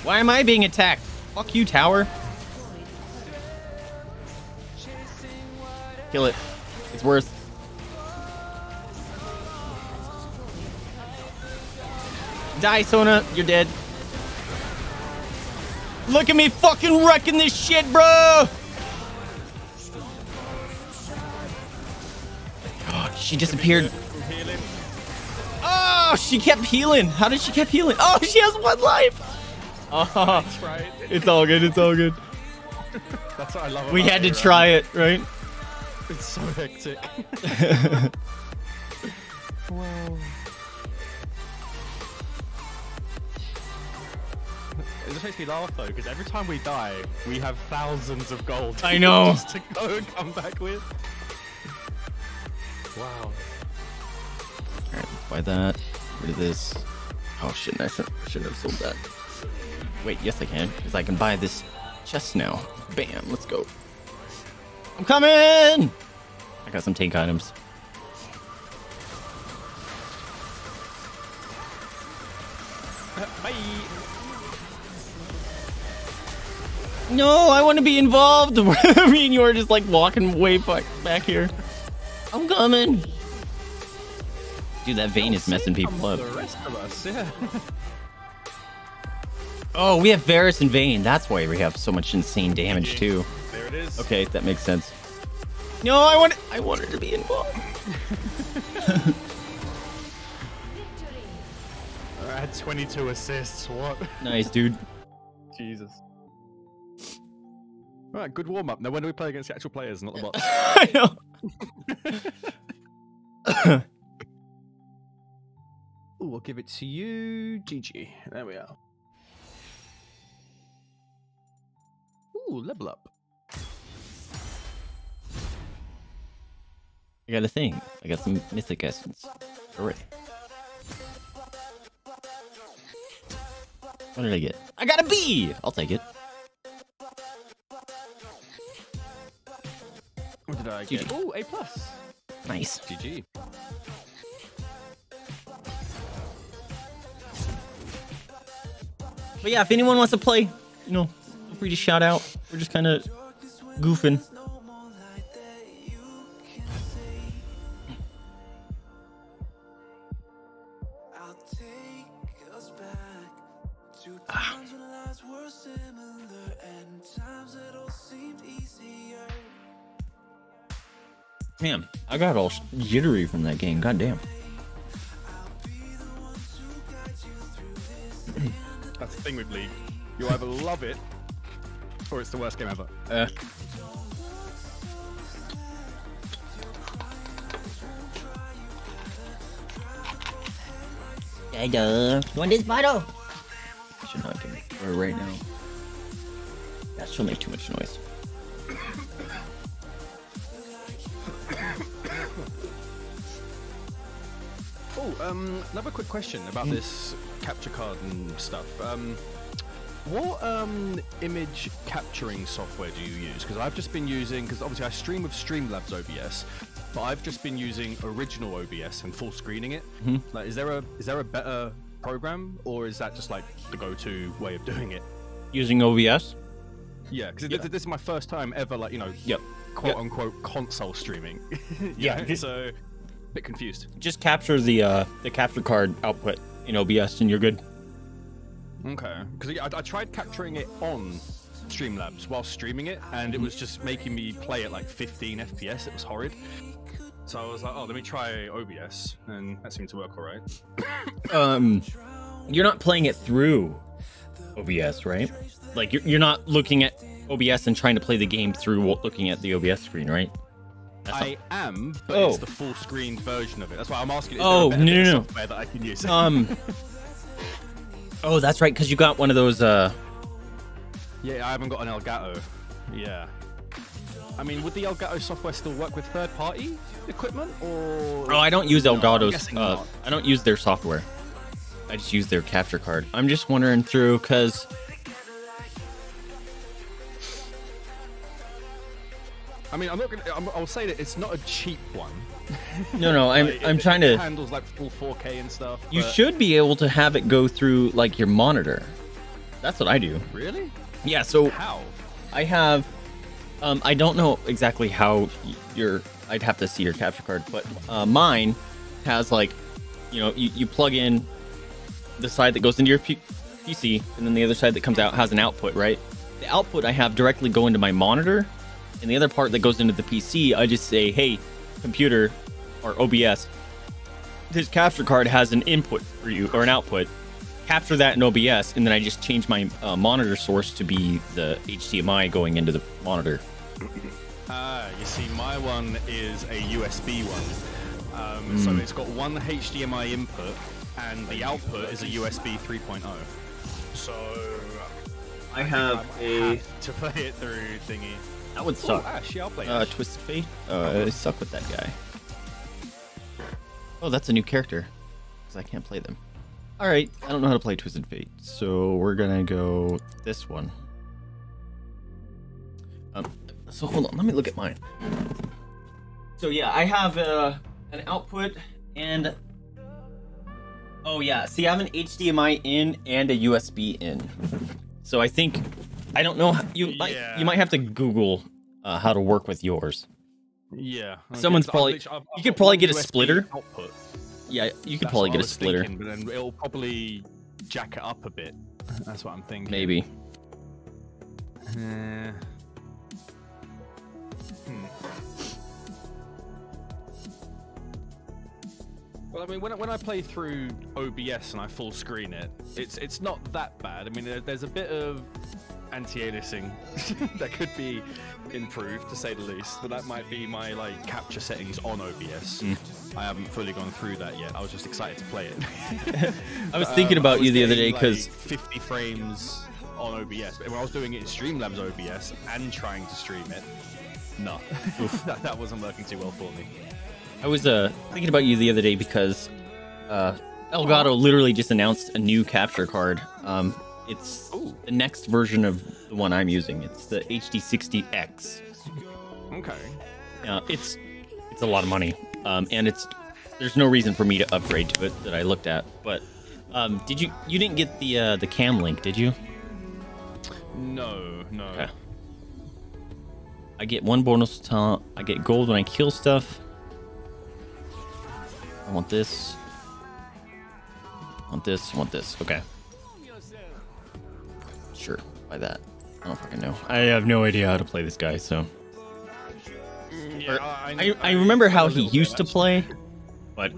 Why am I being attacked? Fuck you, tower. Kill it. It's worth. Die, Sona. You're dead. Look at me fucking wrecking this shit, bro. [gasps] she disappeared. Oh, she kept healing. How did she keep healing? Oh, she has one life. [laughs] Oh, it's all good. It's all good. [laughs] That's what I love. We had to try it, right? It's so hectic. wow. It just makes me laugh though, because every time we die, we have thousands of gold. I know. [laughs] just to go and come back with. Wow. Alright, buy that. Rid of this. Oh shit, I should, I should have sold that. Wait, yes I can, because I can buy this chest now. Bam, let's go. I'm coming! I got some tank items. Bye. No, I want to be involved. [laughs] Me and you are just like walking way back, back here. I'm coming. Dude, that Vayne is messing people up. The rest of us, yeah. [laughs] Oh, we have Varus and Vayne. That's why we have so much insane damage too. There it is. Okay, that makes sense. No, I want I wanted to be involved. [laughs] I had 22 assists. What? Nice, dude. Jesus. Right, good warm up. Now, when do we play against the actual players, not the bots? [laughs] I know. [laughs] Ooh, I'll give it to you. GG. There we are. Ooh, level up. I got a thing. I got some mythic essence. Hooray. What did I get? I got a B! I'll take it. What did I get? Ooh, A plus. Nice. GG. But yeah, if anyone wants to play, you know, feel free to shout out. We're just kind of goofing. Damn, I got all jittery from that game. God damn. That's the thing with League. You either [laughs] love it, or it's the worst game ever. Uh. You want this bottle? I should not give it right now. That she'll make too much noise. Oh, um, another quick question about this capture card and stuff. Um, What um, image capturing software do you use? Because I've just been using, because obviously I stream with Streamlabs OBS, but I've just been using original OBS and full screening it. Like, is there a is there a better program, or is that just like the go-to way of doing it? Using OBS. Yeah, because Yeah. this is my first time ever, like you know, Yep. quote Yep. unquote console streaming. [laughs] Yeah. yeah, [laughs] so bit confused. Just capture the uh, the capture card output in OBS, and you're good. Okay, because I, I tried capturing it on Streamlabs while streaming it, and it was just making me play at like 15 FPS. It was horrid. So I was like, oh, let me try OBS, and that seemed to work all right. [coughs] Um, you're not playing it through OBS, right? Like you're, you're not looking at OBS and trying to play the game through looking at the OBS screen, right? I am, but Oh. it's the full screen version of it. That's why I'm asking. Oh, no, no, no. software that I can use? Um. [laughs] oh, that's right, because you got one of those. Uh, yeah, I haven't got an Elgato. Yeah. I mean, would the Elgato software still work with third-party equipment, or? oh, I don't use Elgato's. guessing uh. I don't use their software. I just use their capture card. I'm just wondering through because I mean, I'm not gonna. I'm, I'll say that it's not a cheap one. [laughs] no, no, I'm Like, I'm it- trying to. handles like full 4K and stuff. You but- should be able to have it go through like your monitor. That's what I do. really. Yeah, so How? I have. Um, I don't know exactly how your. I'd have to see your capture card, but uh, mine has like, you know, you, you plug in the side that goes into your P- PC, and then the other side that comes out has an output, right? The output I have directly go into my monitor, and the other part that goes into the PC, I just say, "Hey, computer, or OBS, this capture card has an input for you or an output." capture that in OBS, and then I just change my uh, monitor source to be the HDMI going into the monitor. Ah, you see, my one is a USB one. Um, Hmm. So it's got one HDMI input, and the output is a USB 3.0. So I have I have to play it through thingy. That would Oh, suck. Ash, yeah, I'll play Uh, Twisted Fate. Uh, I suck with that guy. Oh, that's a new character. Because I can't play them. All right, I don't know how to play Twisted Fate, so we're gonna go this one. Um, so hold on, let me look at mine. So yeah, I have uh, an output and oh yeah, see, I have an HDMI in and a USB in. So I think I don't know. how- You might Yeah. you might have to Google uh, how to work with yours. yeah. okay, someone's so I've probably- literally- I've- you could probably get a USB splitter. Output. Yeah, you could That's probably get a splitter, thinking, but then it'll probably jack it up a bit. That's what I'm thinking. maybe. Uh, hmm. Well, I mean, when I, when I play through OBS and I full screen it, it's it's not that bad. I mean, there's a bit of anti-aliasing [laughs] that could be improved, to say the least. But that might be my like capture settings on OBS. I haven't fully gone through that yet. I was just excited to play it. [laughs] I was thinking Um, about was you the other day because like, 50 frames on OBS, but when I was doing it in Streamlabs OBS and trying to stream it, no, [laughs] that, that wasn't working too well for me. I was uh thinking about you the other day because uh Elgato literally just announced a new capture card. Um it's Ooh. the next version of the one I'm using. It's the HD60X. Okay. Uh, it's it's a lot of money. Um and it's there's no reason for me to upgrade to it that I looked at. But um did you you didn't get the uh the cam link, did you? No, no. Okay. I get one bonus talent. I get gold when I kill stuff. I want this. I want this. I want this. Okay. Sure. Buy that. I don't fucking know. I have no idea how to play this guy, so. Yeah, I, I, I remember how a he used to play, but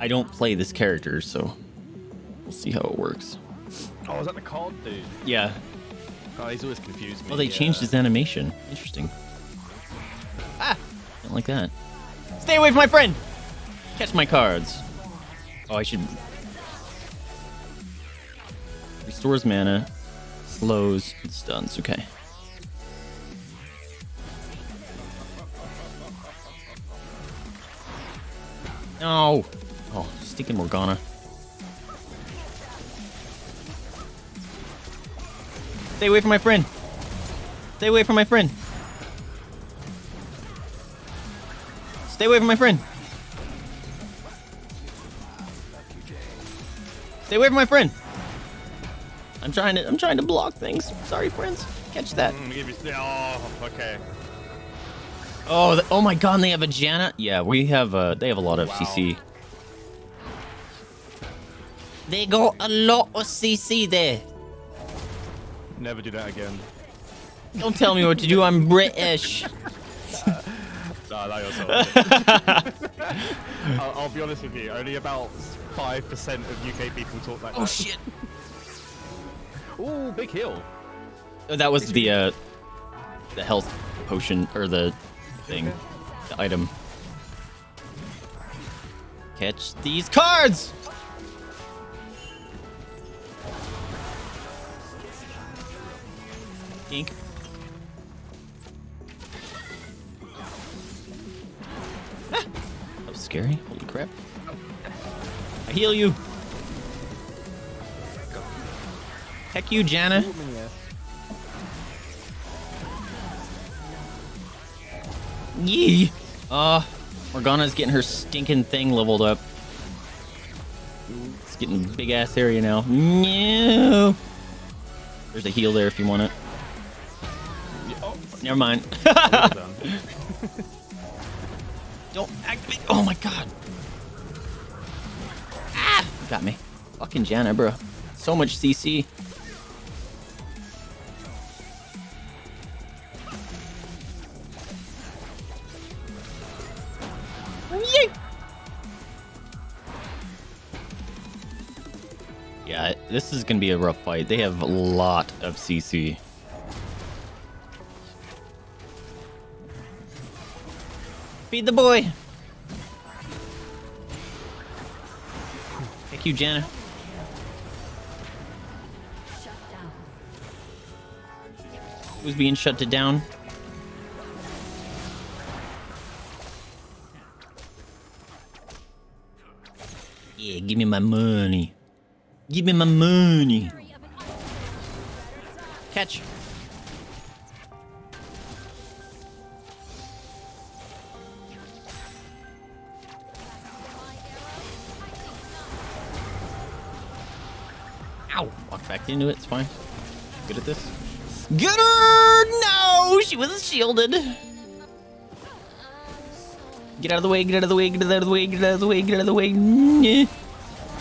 I don't play this character, so we'll see how it works. Oh, is that the card dude? Yeah. Oh, he's always confused me. Well, they changed his animation. Interesting. Ah! Don't like that. Stay away from my friend! Catch my cards. Oh, I should. Restores mana, slows, and stuns. Okay. No! Oh, stinking Morgana. Stay away from my friend. Stay away from my friend. Stay away from my friend. Stay away from my friend. I'm trying to I'm trying to block things. Sorry, friends. Catch that. I'm give you. Oh, okay. Oh, the, oh my God! And they have a Janna. Yeah, we have. Uh, they have a lot of CC. They got a lot of CC there. Never do that again. Don't tell me what to do. I'm [laughs] British. Nah, allow yourself. [laughs] I'll, I'll be honest with you. Only about five percent of UK people talk like Oh that. Oh shit! Ooh, big hill. Oh, that was the uh, the health potion or the thing, the item. Catch these cards. Ink. Ah, that was scary. Holy crap. I heal you. Heck you, Janna. Yee. Uh, Morgana's getting her stinking thing leveled up. It's getting big ass area now. No. There's a heal there if you want it. Never mind. [laughs] Don't activate. Oh my god. Ah! Got me. Fucking Janna, bro. So much CC. This is gonna be a rough fight. They have a lot of CC. Feed the boy. Thank you, Janna. Who's being shut to down? Yeah, give me my money. Give me my money. Catch. Ow! Walk back into it. It's fine. Good at this. Get her! No! She was shielded. Get out of the way, get out of the way, get out of the way, get out of the way, get out of the way. It's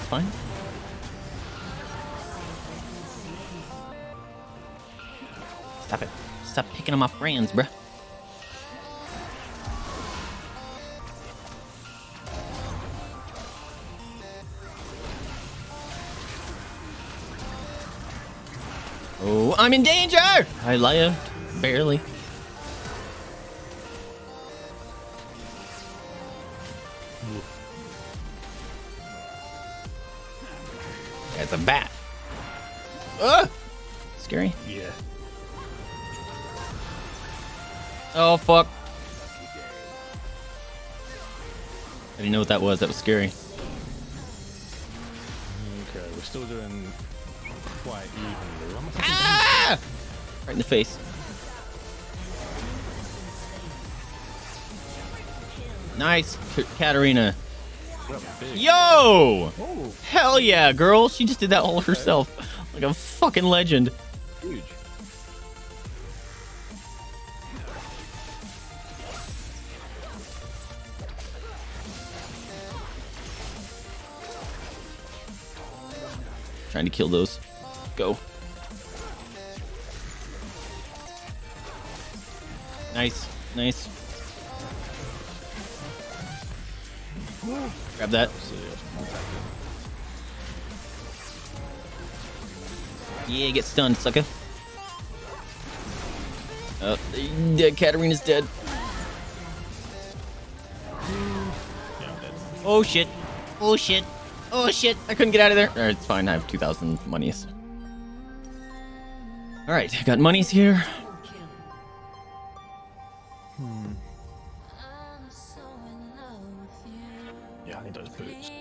fine. Picking on my friends, bruh. Oh, I'm in danger! I lived. Barely. That's a bat. Ugh! Scary. Yeah. Oh, fuck. I didn't know what that was. That was scary. Okay, we're still doing quite evenly. How much Ah! Right in the face. Nice, K- Katarina. Yo! Oh, Hell yeah, girl. She just did that all herself. Like a fucking legend. Kill those. Go. Nice, nice. Grab that. Yeah, get stunned, sucker. Uh, dead. Katarina's dead. Oh shit. Oh shit. Oh shit, I couldn't get out of there. It's fine, I have 2,000 monies. Alright, got monies here. Hmm. Yeah, I need those boots.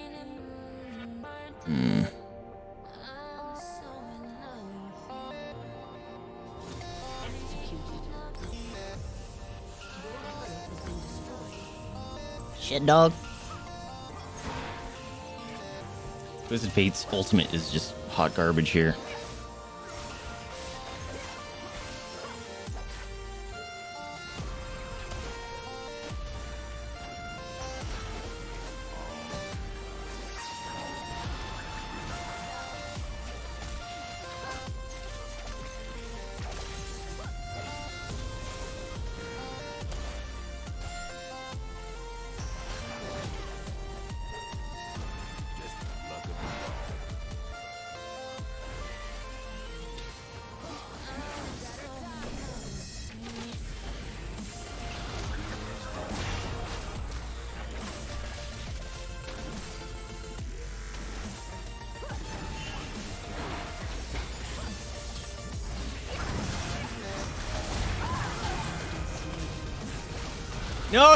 Hmm. Shit, dog. Twisted Fate's ultimate is just hot garbage here.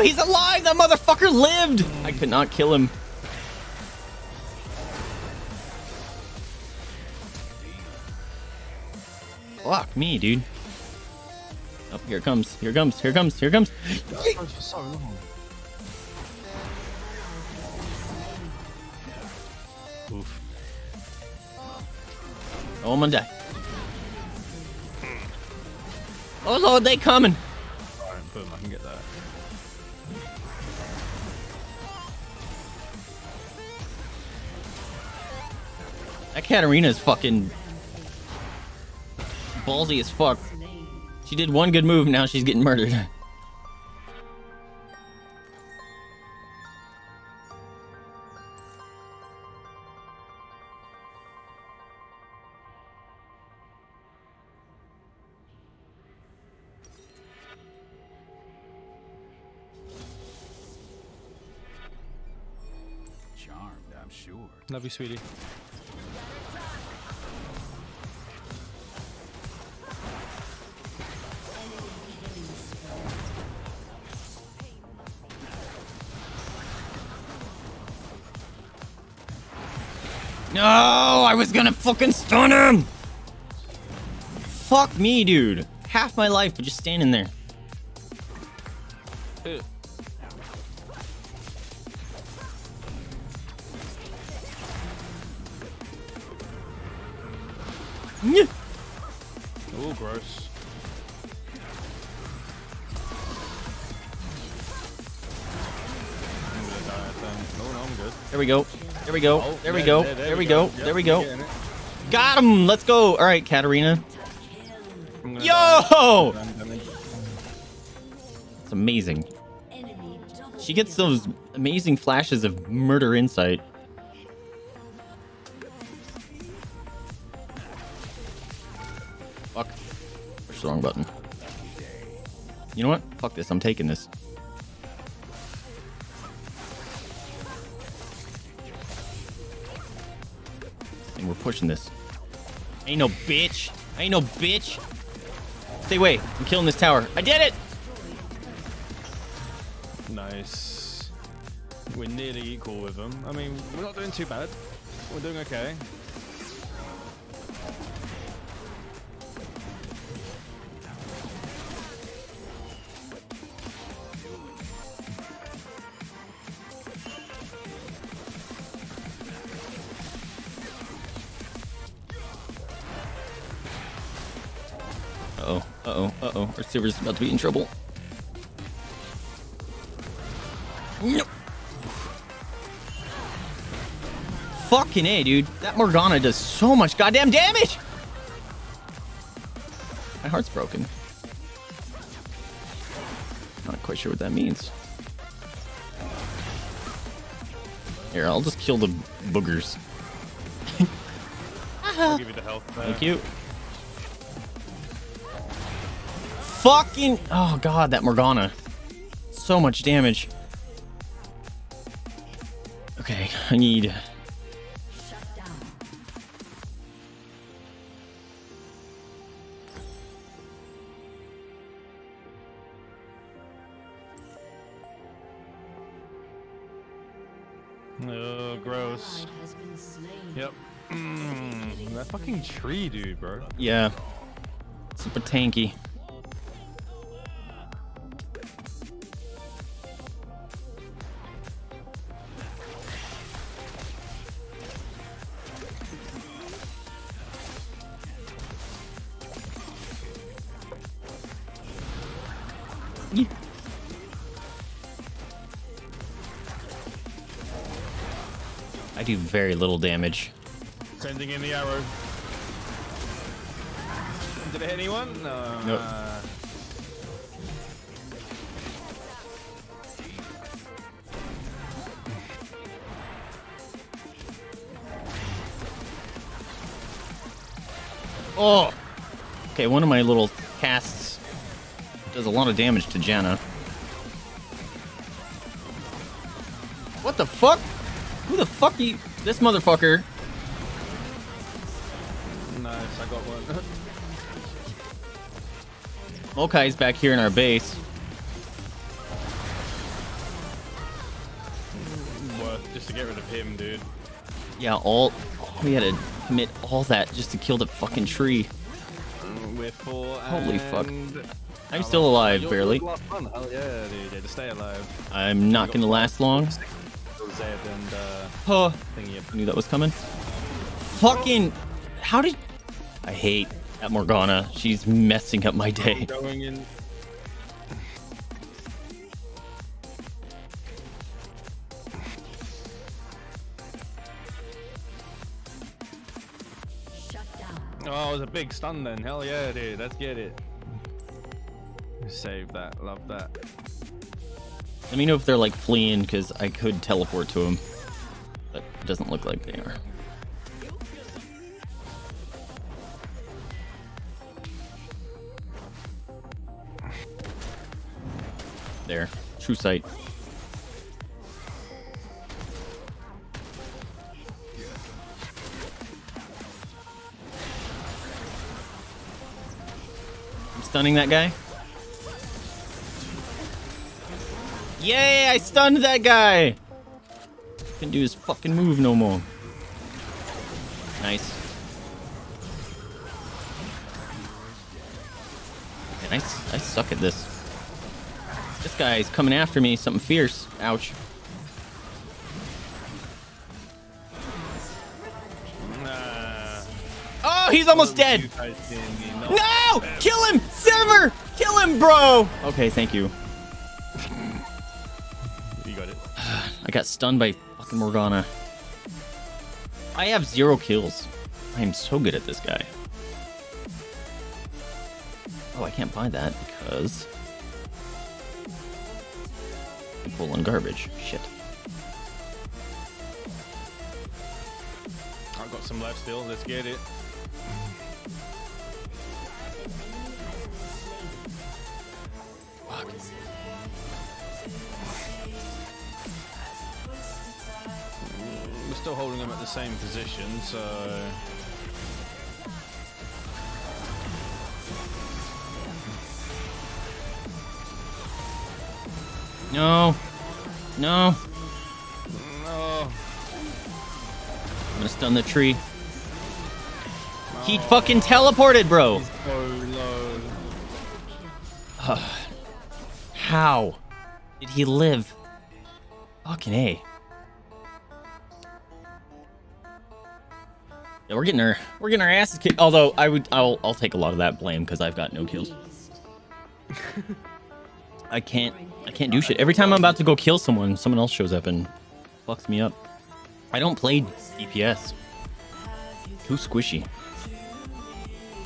He's alive! That motherfucker lived! I could not kill him. Fuck me, dude. Oh, here comes. Here comes. Here comes. Here comes. Oof. Oh, I'm gonna die. Oh lord, they coming. That Katarina is fucking ballsy as fuck. She did one good move, now she's getting murdered. Charmed, I'm sure. Love you, sweetie. Was gonna fucking stun him. Fuck me, dude. Half my life, but just standing there. Oh, gross. I'm gonna die at them. No, no, I'm good. There we go. There we go. Oh, there we go. there- There we go. Yep, There we go. Got him. Let's go. All right, Katarina. Yo! die. I'm gonna- It's amazing. She gets those amazing flashes of murder insight. Fuck. Push the wrong button. You know what? Fuck this. I'm taking this. This. Ain't no bitch. Ain't no bitch. Stay away. I'm killing this tower. I did it! Nice. We're nearly equal with them. I mean, we're not doing too bad. We're doing okay. Uh-oh. Sivir's about to be in trouble. No. Fucking A, dude. That Morgana does so much goddamn damage! My heart's broken. Not quite sure what that means. Here, I'll just kill the boogers. [laughs] I'll give you the health there. Thank uh, you. Fucking. Oh, God, that Morgana. So much damage. Okay, I need. Oh, gross. Yep. Mm, that fucking tree, dude, bro. Yeah. Super tanky. Very little damage. Sending in the arrow. Did it hit anyone? No. Nope. uh, Oh! Okay, one of my little casts does a lot of damage to Janna. What the fuck? Who the fuck you? This motherfucker. nice, I got one. [laughs] Maokai's back here in our base. Worth just to get rid of him, dude. Yeah, all we had to commit all that just to kill the fucking tree. Mm, four. Holy fuck. I'm still alive, barely. you're a lot of fun. Hell yeah, dude. Yeah, to stay alive. I'm not gonna last long. Zed and uh, Huh. thingy. Knew that was coming. Fucking. How did. I hate that Morgana. She's messing up my day. Going in. Oh, it was a big stun then. Hell yeah, dude. Let's get it. Save that. Love that. Let me know if they're like fleeing because I could teleport to them. But it doesn't look like they are. There. True sight. I'm stunning that guy. Yay, I stunned that guy! Can do his fucking move no more. Nice. Man, I suck at this. This guy's coming after me, something fierce. Ouch. Oh, he's almost dead! You guys didn't need no-! Kill him! Sivir! Kill him, bro! Okay, thank. You got stunned by fucking Morgana. I have zero kills. I am so good at this guy. Oh, I can't buy that because I'm full on garbage. Shit. I've got some left still. Let's get it. Still holding them at the same position, so No. No. no. I'm gonna stun the tree. He fucking teleported, bro. [sighs] How did he live? Fucking A. Yeah, we're getting our we're getting our asses kicked. Although I would I'll I'll take a lot of that blame because I've got no kills. I can't I can't do shit. Every time I'm about to go kill someone, someone else shows up and fucks me up. I don't play DPS. Too squishy.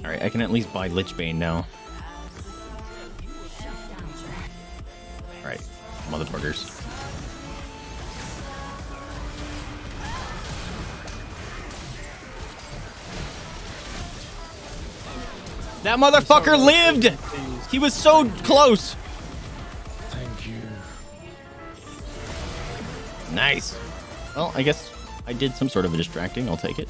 Alright, I can at least buy Lichbane now. Alright, motherfuckers. That motherfucker lived! He was so close! Thank you. Nice. Well, I guess I did some sort of a distracting. I'll take it.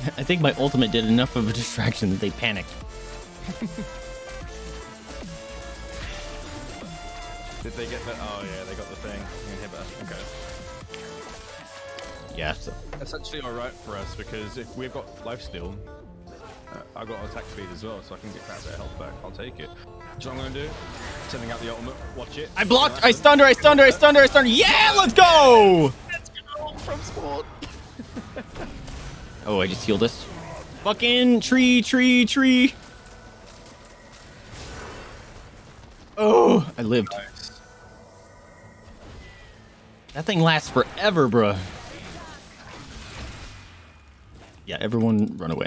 [laughs] I think my ultimate did enough of a distraction that they panicked. Did they get that? Oh yeah, they got the thing. Inhibitor. Okay. Yeah, so That's actually alright for us because if we've got lifesteal, uh, I've got attack speed as well, so I can get that bit of health back. I'll take it. Do you know what I'm gonna do? Sending out the ultimate. Watch it. I blocked. I stunned her. I stunned her. I stunned her. I stunned her. Yeah, let's go. Let's go from spawn. [laughs] Oh, I just healed this. Fucking tree, tree, tree. Oh, I lived. That thing lasts forever, bruh. Yeah, everyone run away.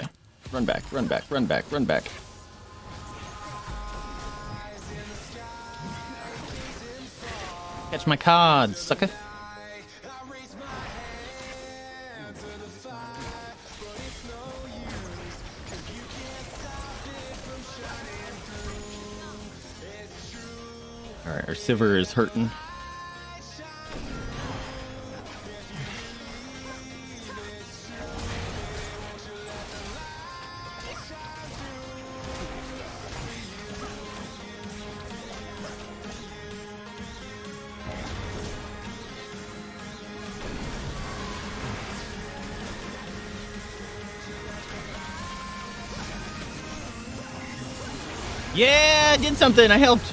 Run back, run back, run back, run back. Catch my cards, sucker. Alright, our Sivir is hurting. Did something. I helped.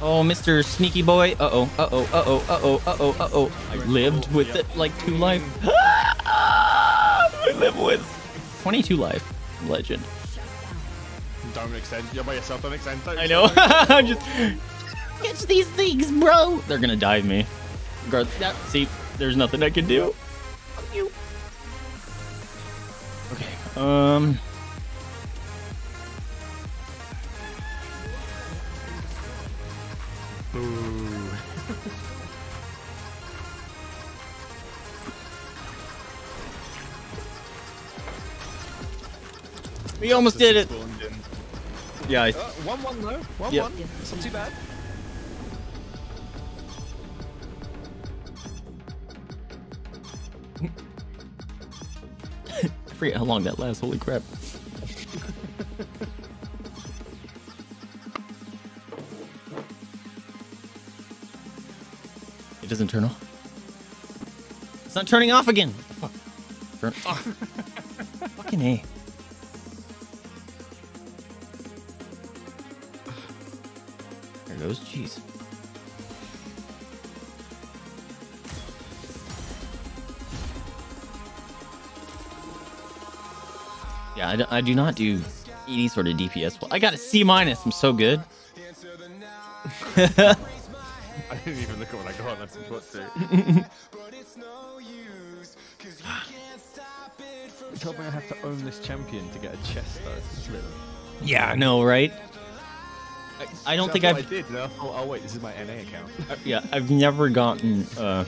Oh, Mr. Sneaky Boy. Uh oh, uh oh, uh oh, uh oh, uh oh, uh oh. I lived with it like two life. [laughs] I live with 22 life. Legend. Don't extend. You're by yourself. Don't extend. Don't I know. [laughs] I'm just. Catch these things, bro. They're gonna dive me. Regard. See, there's nothing I can do. Um. Boo. We almost did it. Yeah. I, Uh, one one though. One Yep. one. It's not too bad. Forget how long that lasts. Holy crap. it doesn't turn off. It's not turning off again. Fuck. Turn off. Fucking A. There goes. Jeez. Yeah, I do, I do not do any sort of DPS. Well, I got a C minus. I'm so good. [laughs] I didn't even look at what I got. That's what to. You told me I have to own this champion to get a chest though. It's little- Yeah, I know, right? I, I don't So think I've. I did. No. Oh, oh wait, this is my NA account. Yeah, I've never gotten uh,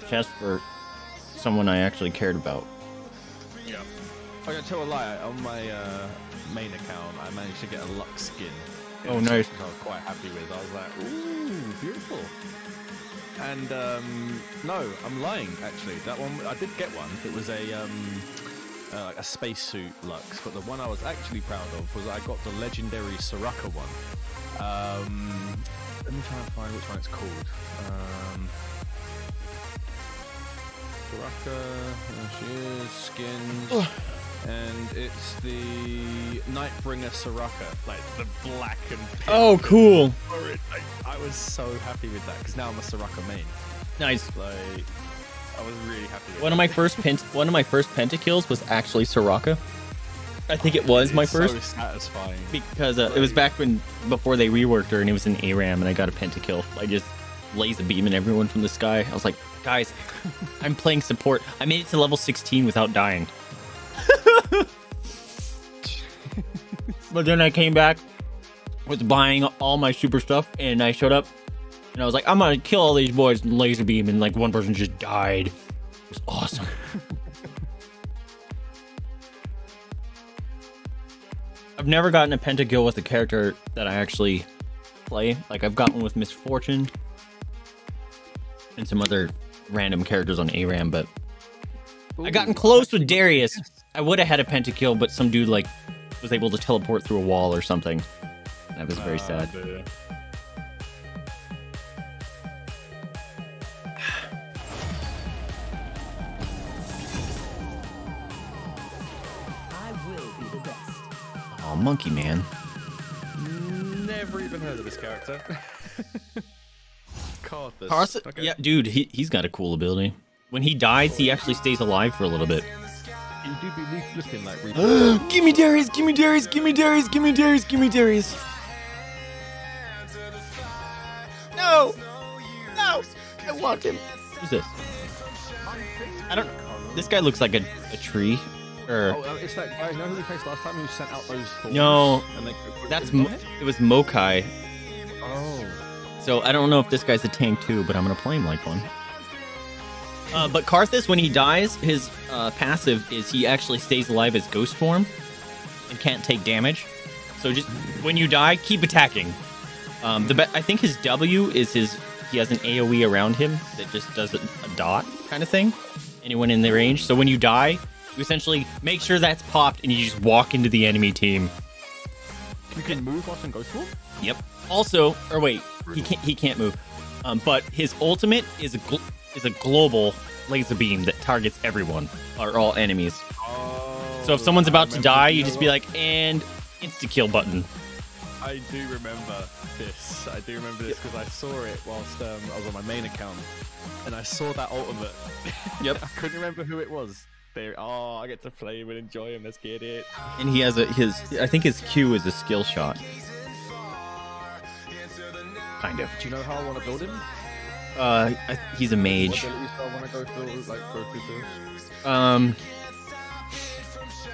a chest for someone I actually cared about. yeah. Oh, yeah, tell a lie. On my uh, main account, I managed to get a Lux skin. Oh, Which nice. I was quite happy with. I was like, ooh, beautiful. And um, no, I'm lying. Actually, that one I did get one. It was a um, uh, like a spacesuit Lux, but the one I was actually proud of was I got the legendary Soraka one. Um, let me try and find which one it's called. Um, Soraka, there she is, skins. And it's the Nightbringer Soraka, like the black and pink. Oh, cool. for. I, I was so happy with that because now I'm a Soraka main. Nice. Like, I was really happy. With One of my first pent- one of my first pentakills was actually Soraka. I think it was my first So satisfying. because uh, it was back when before they reworked her and it was an ARAM and I got a pentakill. I just laser beaming everyone from the sky. I was like, guys, [laughs] I'm playing support. I made it to level 16 without dying. [laughs] but then I came back with buying all my super stuff and I showed up and I was like, I'm gonna kill all these boys and laser beam and like one person just died. It was awesome. [laughs] I've never gotten a pentakill with a character that I actually play. Like I've gotten with Miss Fortune and some other random characters on ARAM, but I've gotten close with Darius. I would have had a pentakill, but some dude like was able to teleport through a wall or something. That was very ah, sad. Oh, monkey man. Never even heard of this character. [laughs] Karthus. Karthus, Okay. yeah, dude, he he's got a cool ability. When he dies, he actually stays alive for a little bit. He do be look- looking like [gasps] Reaper. give me Darius, give me Darius, give me Darius, give me Darius, give me Darius. No, no, I want him. Who's this? I don't. know. This guy looks like a, a tree. Or Oh, uh, it's that guy. You know who we faced last time? Who sent out those? thorns No, and they, that's Mo- Mo- it was Maokai. Oh. So I don't know if this guy's a tank too, but I'm gonna play him like one. Uh, but Karthus, when he dies, his uh, passive is he actually stays alive as ghost form and can't take damage. So just when you die, keep attacking. Um, the be- I think his W is his. He has an AOE around him that just does a, a dot kind of thing. Anyone in the range. So when you die, you essentially make sure that's popped and you just walk into the enemy team. You can move whilst in Ghost Form? Yep. Also, or wait, he can't. He can't move. Um, but his ultimate is a gl- is a global laser beam that targets everyone or all enemies. Oh. So if someone's about to die, you you just be like, and insta kill button. I do remember this. I do remember this because I saw it whilst um, I was on my main account, and I saw that ultimate. [laughs] Yep. I couldn't remember who it was. There. Oh, I get to play him and enjoy him. Let's get it. And he has a his. I think his Q is a skill shot. Kind of. Do you know how I want to build him? Uh, I, he's a mage. I go through? Like go through? Um,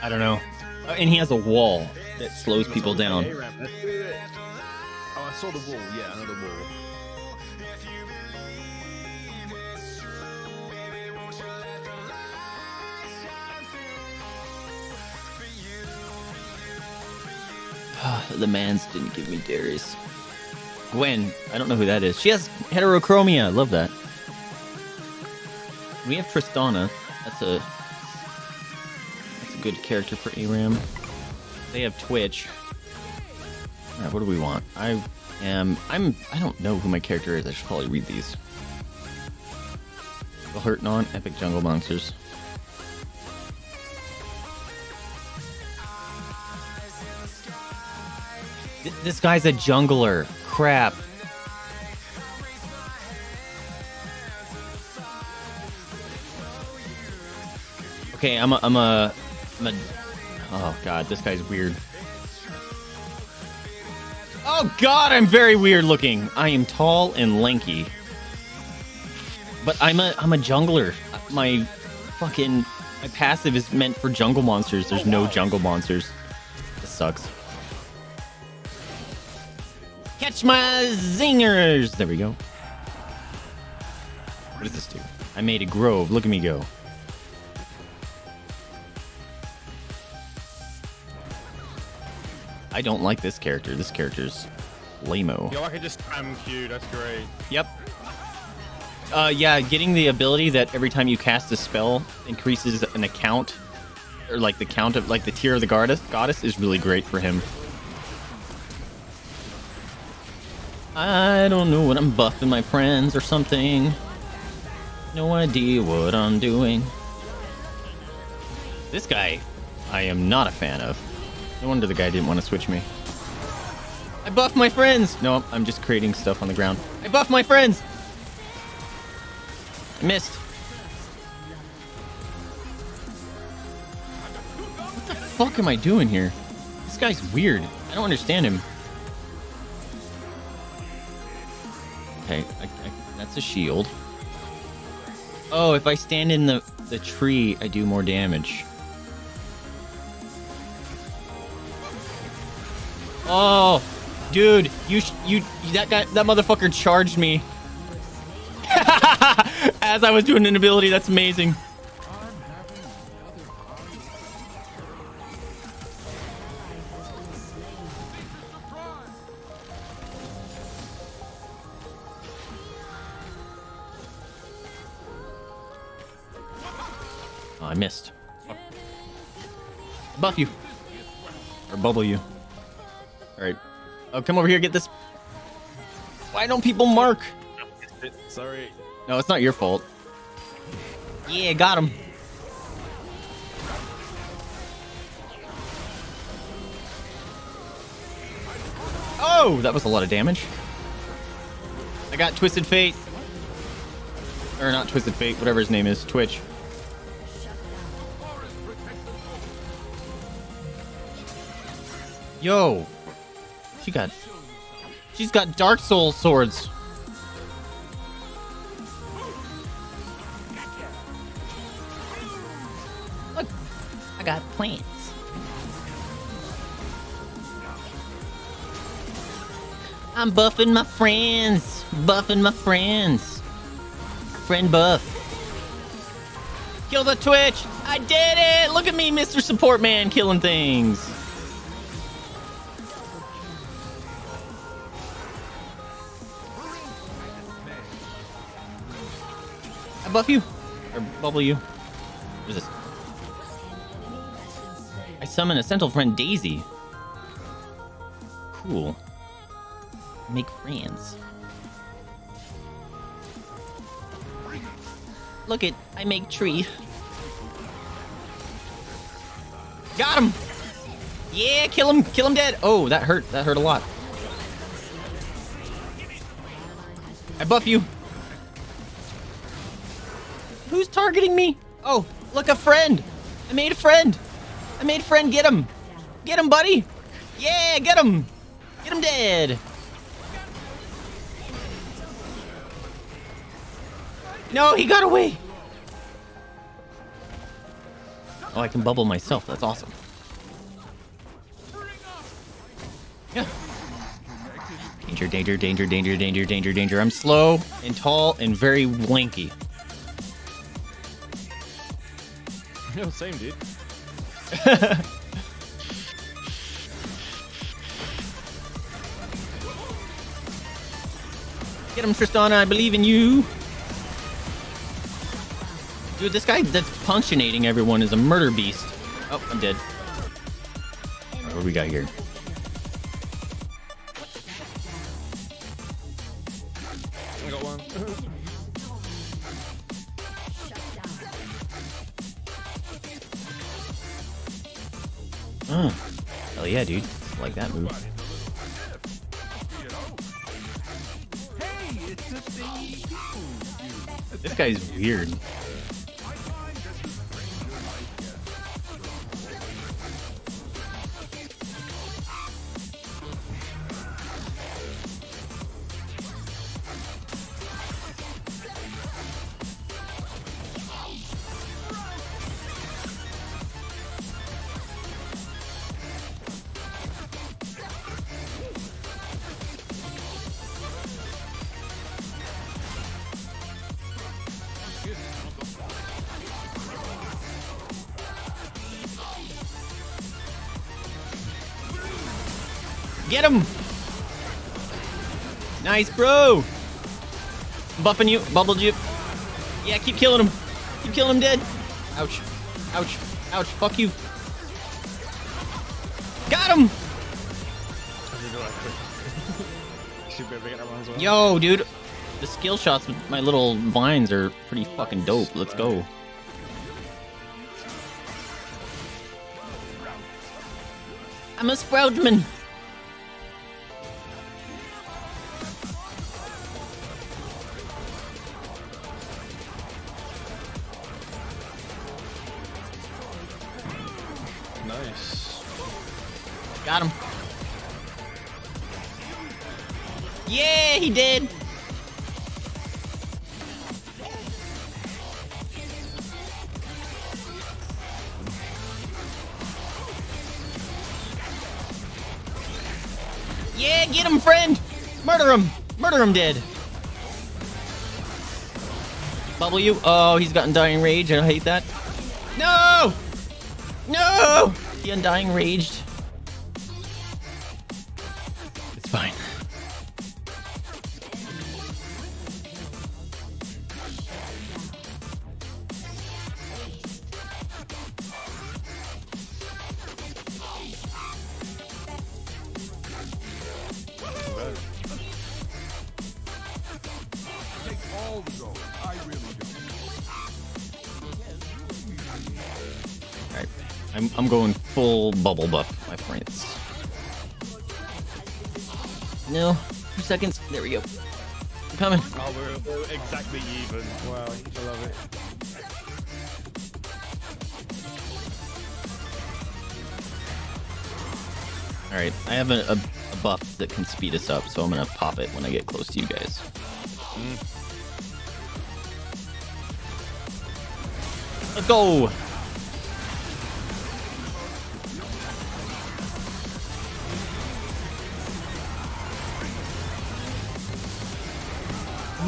I don't know. Uh, and he has a wall that slows people down. A-ramp, Let's do it. Oh, I saw the wall. Yeah, I know the wall. [sighs] the mans didn't give me Darius. Gwen, I don't know who that is. She has heterochromia. I love that. We have Tristana. That's a that's a good character for ARAM. They have Twitch. All right, what do we want? I am I'm I don't know who my character is. I should probably read these. The Hurt Non Epic Jungle Monsters. This guy's a jungler. Crap. Okay, I'm a, I'm a, I'm a. Oh god, this guy's weird. Oh god, I'm very weird looking. I am tall and lanky. But I'm a, I'm a jungler. My fucking, my passive is meant for jungle monsters. There's no jungle monsters. This sucks. Catch my zingers! There we go. What does this do? I made a grove. Look at me go. I don't like this character. This character's lameo. Yo, I can just spam Q. That's great. Yep. Uh, yeah, getting the ability that every time you cast a spell increases an account, or like the count of like the Tear of the Goddess, goddess is really great for him. I don't know what I'm buffing my friends or something. No idea what I'm doing. This guy, I am not a fan of. No wonder the guy didn't want to switch me. I buff my friends! No, I'm just creating stuff on the ground. I buff my friends! I missed. What the fuck am I doing here? This guy's weird. I don't understand him. Okay, I, I, that's a shield. Oh, if I stand in the, the tree, I do more damage. Oh, dude, you you that guy that motherfucker charged me [laughs] as I was doing an ability. That's amazing. I missed. Buff you. Or bubble you. Alright. Oh, come over here, get this. Why don't people mark? Sorry. No, it's not your fault. Yeah, got him. Oh, that was a lot of damage. I got Twisted Fate. Or not Twisted Fate, whatever his name is. Twitch. Yo. She got... She's got Dark Soul swords. Look. I got plants. I'm buffing my friends. Buffing my friends. Friend buff. Kill the Twitch. I did it. Look at me, Mr. Support Man, killing things. I buff you. Or bubble you. What is this? I summon a sentinel friend Daisy. Cool. Make friends. Look it, I make tree. Got him! Yeah, kill him, kill him dead. Oh, that hurt, that hurt a lot. I buff you. Who's targeting me? Oh, look, a friend. I made a friend. I made a friend. Get him. Get him, buddy. Yeah, get him. Get him dead. No, he got away. Oh, I can bubble myself. That's awesome. Danger, danger, danger, danger, danger, danger, danger. I'm slow and tall and very lanky. [laughs] Yo, same dude. [laughs] Get him, Tristana. I believe in you. Dude, this guy that's punctuating everyone is a murder beast. Oh, I'm dead. Alright, what do we got here? Yeah, dude. Like that move. This guy's weird. Nice, bro! Buffing you, bubbled you. Yeah, keep killing him. Keep killing him dead. Ouch. Ouch. Ouch. Fuck you. Got him! Yo, dude. The skill shots with my little vines are pretty fucking dope. Let's go. I'm a Sproutman. Dead. Bubble you. Oh, he's got Undying Rage. I hate that. No! No! He Undying Raged. Bubble buff, my friends. No. Two seconds. There we go. I'm coming. Oh, we're, we're exactly even. Wow, I love it. All right, I have a, a, a buff that can speed us up, so I'm gonna pop it when I get close to you guys. Mm. Let's go.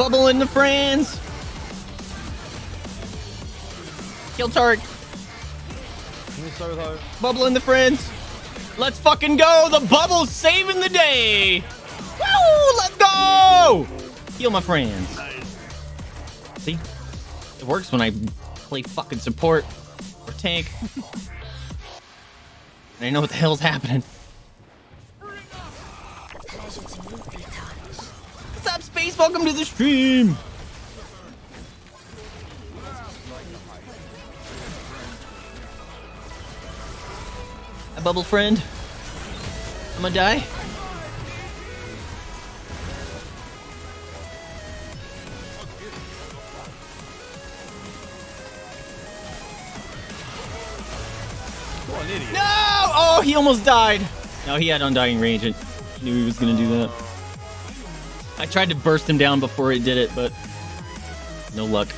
Bubble in the friends. Kill Tark. So though, Bubble in the friends. Let's fucking go. The bubble's saving the day. Woo! Let's go. Heal my friends. See? It works when I play fucking support or tank. [laughs] and I know what the hell's happening. Welcome to the stream. A bubble friend. I'm gonna die. what an idiot. No! Oh, he almost died. No, he had Undying Rage. I knew he was gonna do that. I tried to burst him down before it did it, but no luck.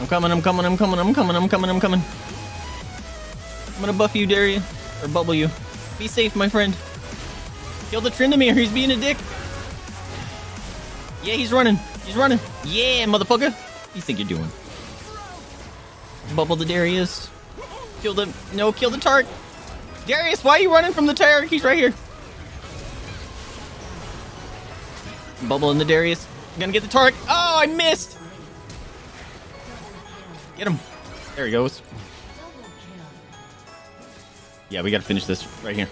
I'm coming, I'm coming, I'm coming, I'm coming, I'm coming, I'm coming. I'm gonna buff you, Darius. Or bubble you. Be safe, my friend. Kill the Tryndamere, he's being a dick. Yeah, he's running. He's running. Yeah, motherfucker. What do you think you're doing? Bubble the Darius. Kill the... No, kill the Tark. Darius, why are you running from the Tark? He's right here. Bubble in the Darius. Gonna get the Tark. Oh, I missed. Get him. There he goes. Yeah, we gotta finish this right here.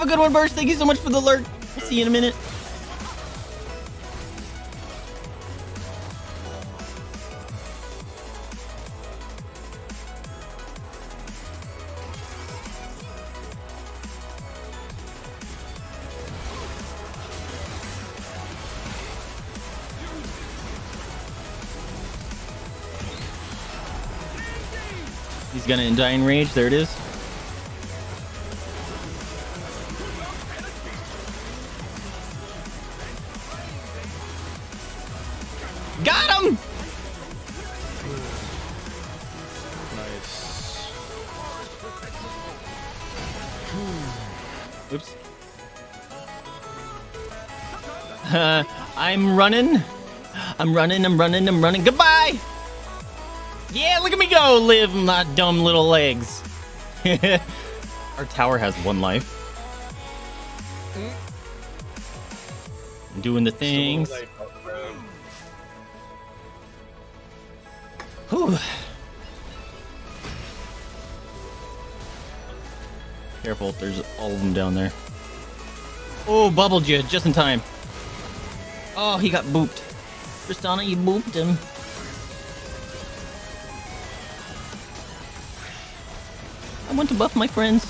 Have a good one, Burst. Thank you so much for the. I'll see you in a minute. He's gonna Undying Rage. There it is. Running. I'm running, I'm running, I'm running. Goodbye! Yeah, look at me go, live my dumb little legs. [laughs] Our tower has one life. I'm Doing the things. Whew. Careful, there's all of them down there. Oh, bubbled you just in time. Oh, he got booped. Tristana, you booped him. I want to buff my friends.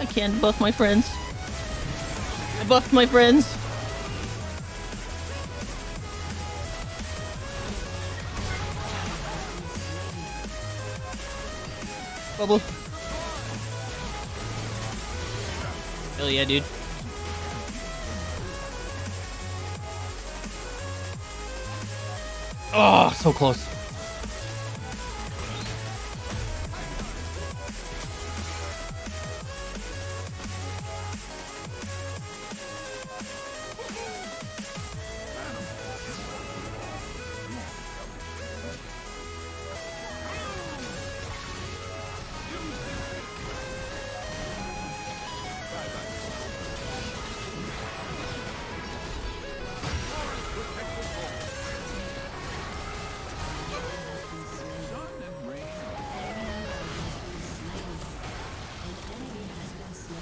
I can't buff my friends. I buffed my friends. Bubble. Hell yeah, dude. Oh, so close.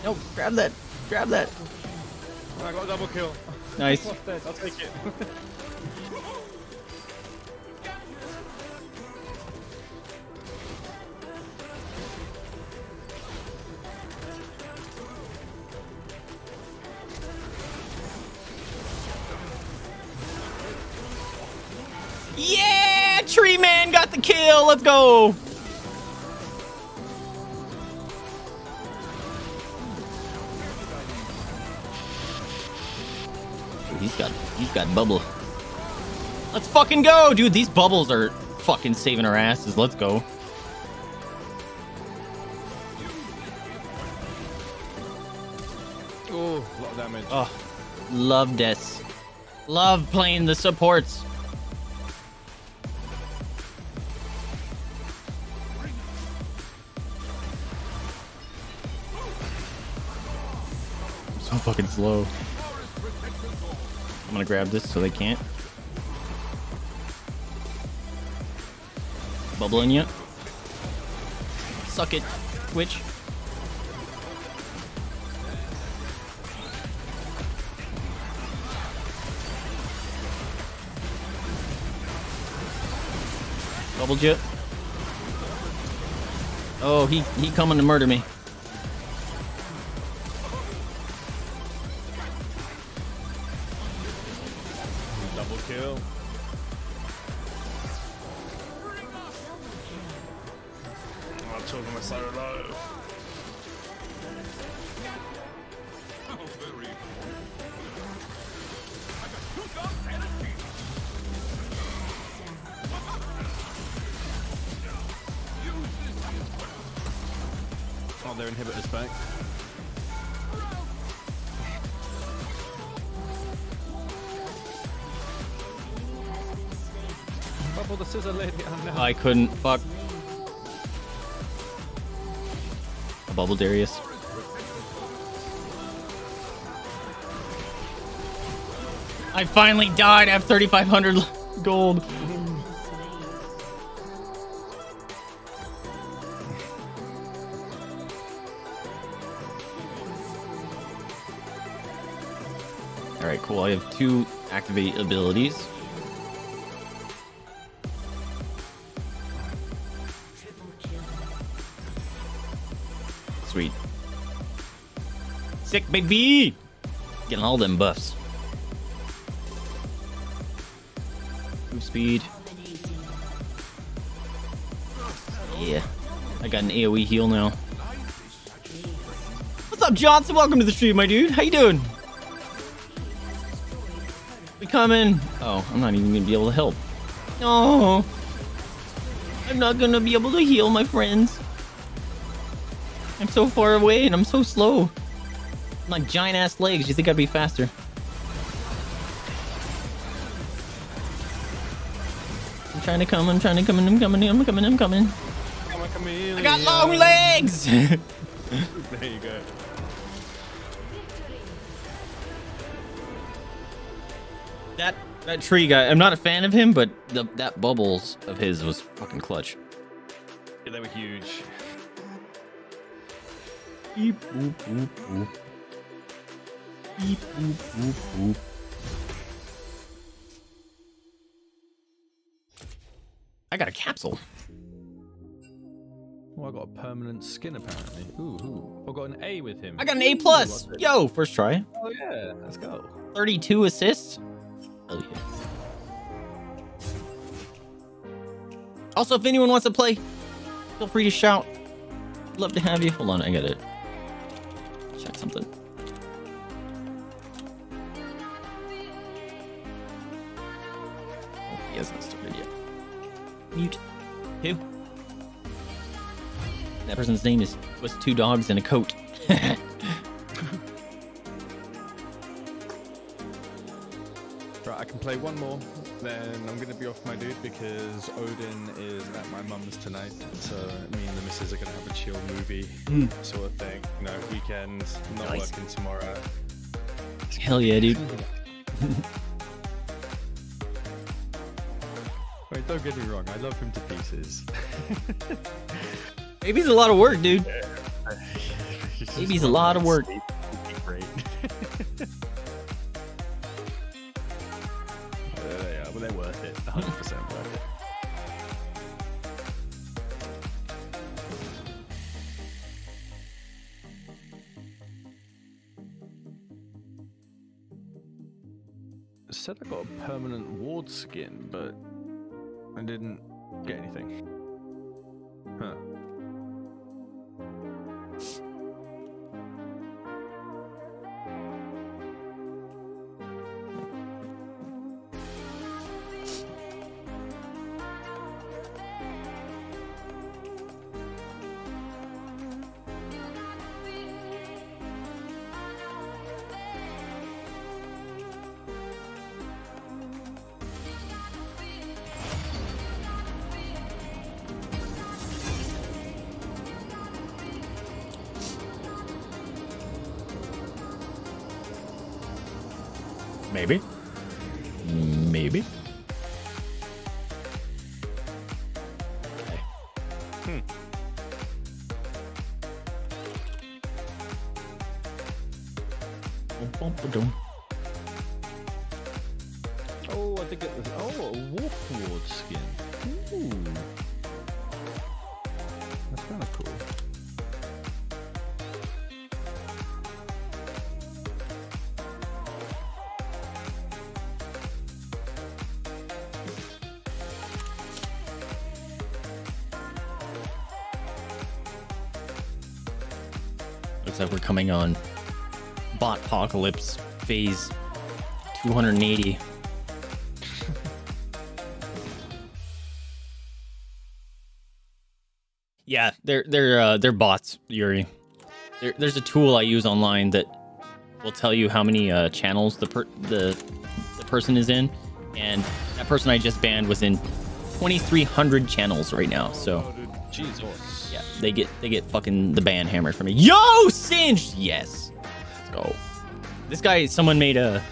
No, grab that. Grab that. I got a double kill. Nice. I'll take it. Yeah! Tree Man got the kill. Let's go. Got he's bubble. Let's fucking go, dude. These bubbles are fucking saving our asses. Let's go. Oh, a lot of damage. Oh, love this. Love playing the supports. I'm so fucking slow. I'm gonna grab this so they can't. Bubbling you. Suck it, Twitch. Bubble jet. Oh, he he coming to murder me. Couldn't. Fuck. A bubble Darius. I finally died. I have 3,500 gold. All right, cool. I have two activate abilities. Sick, baby! Getting all them buffs. Move speed. Yeah. I got an AoE heal now. What's up, Johnson? Welcome to the stream, my dude. How you doing? We coming. Oh, I'm not even gonna be able to help. No. I'm not gonna be able to heal my friends. I'm so far away and I'm so slow. My giant ass legs. You think I'd be faster? I'm trying to come. I'm trying to come. I'm coming. I'm coming. I'm coming. Come on, come here. I got long legs. [laughs] There you go. that that tree guy. I'm not a fan of him, but the that bubbles of his was fucking clutch. Yeah, they were huge. Beep, boop, boop, boop. Beep, boop, boop, boop. I got a capsule. Oh, I got a permanent skin apparently. Ooh, ooh. I got an A with him. I got an A plus. Yo, first try. Oh yeah, let's go. 32 assists. Hell yeah. Also, if anyone wants to play, feel free to shout. Love to have you. Hold on, I gotta check something. He hasn't started yet. Mute. Who? That person's name is was two dogs and a coat. [laughs] Right, I can play one more, then I'm gonna be off my dude because Odin is at my mum's tonight. So me and the missus are gonna have a chill movie hmm. sort of thing. You know, weekend, not Nice. working tomorrow. Hell yeah, dude. [laughs] don't get me wrong, I love him to pieces. [laughs] Maybe it's a lot of work, dude. [laughs] He's Baby's a lot of work. Great. Uh, [laughs] yeah, but they're worth it. 100% worth it. It said I got a permanent ward skin, but I didn't Coming on bot apocalypse phase 280. [laughs] yeah, they're they're uh, they're bots, Yuri. There, there's a tool I use online that will tell you how many uh, channels the per- the the person is in, and that person I just banned was in 2,300 channels right now. So. Jesus. They get they get fucking the band hammered from me. Yo, Singed. Yes, let's go. This guy, someone made a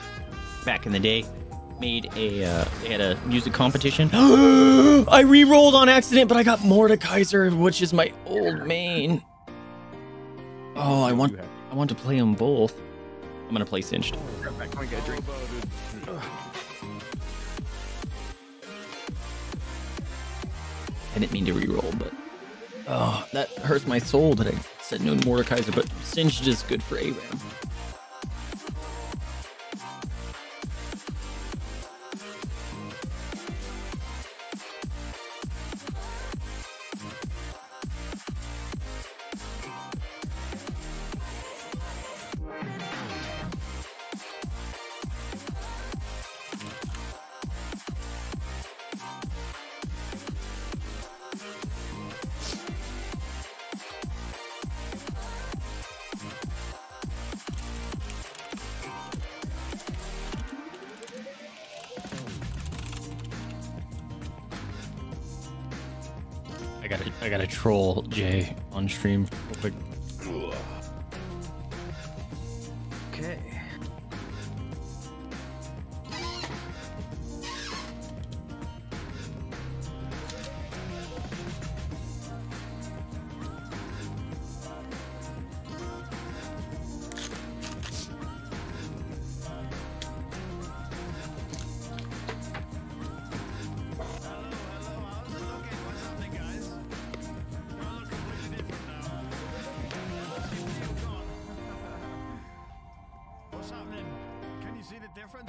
back in the day, made a uh, they had a music competition. [gasps] I re-rolled on accident, but I got Mordekaiser, which is my old main. Oh, I want I want to play them both. I'm gonna play Singed. I didn't mean to re-roll, but oh, that hurts my soul that I said no to Mordekaiser, but Singed is good for ARAM. Stream real.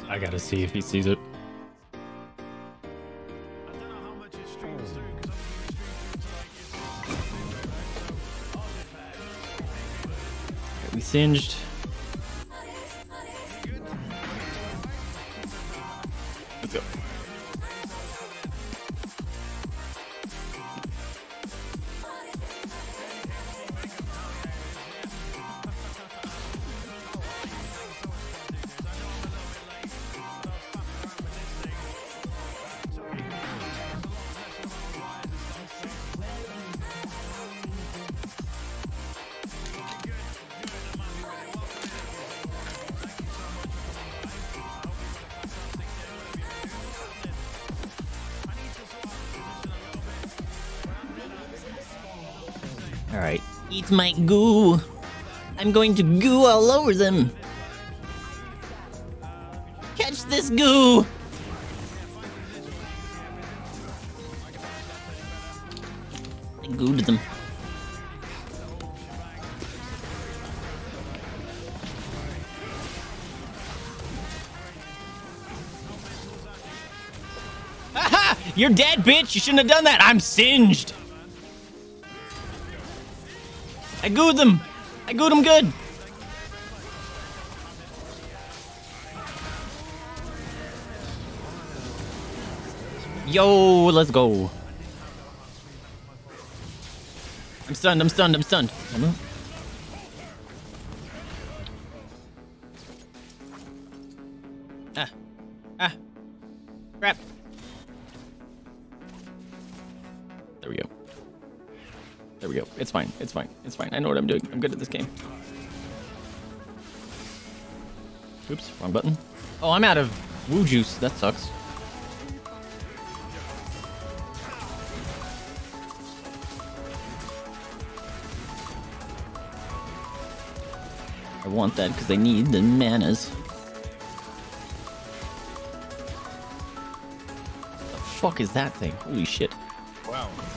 I gotta see if he sees it. We don't Eat my goo. I'm going to goo all over them. Catch this goo. I gooed them. You're dead, bitch! You shouldn't have done that! I'm singed! I gooed them! I gooed them good! Yo, let's go. I'm stunned, I'm stunned, I'm stunned. Fine. It's fine. It's fine. I know what I'm doing. I'm good at this game. Oops, wrong button. Oh, I'm out of woo juice. That sucks. I want that because I need the manas. The fuck is that thing? Holy shit.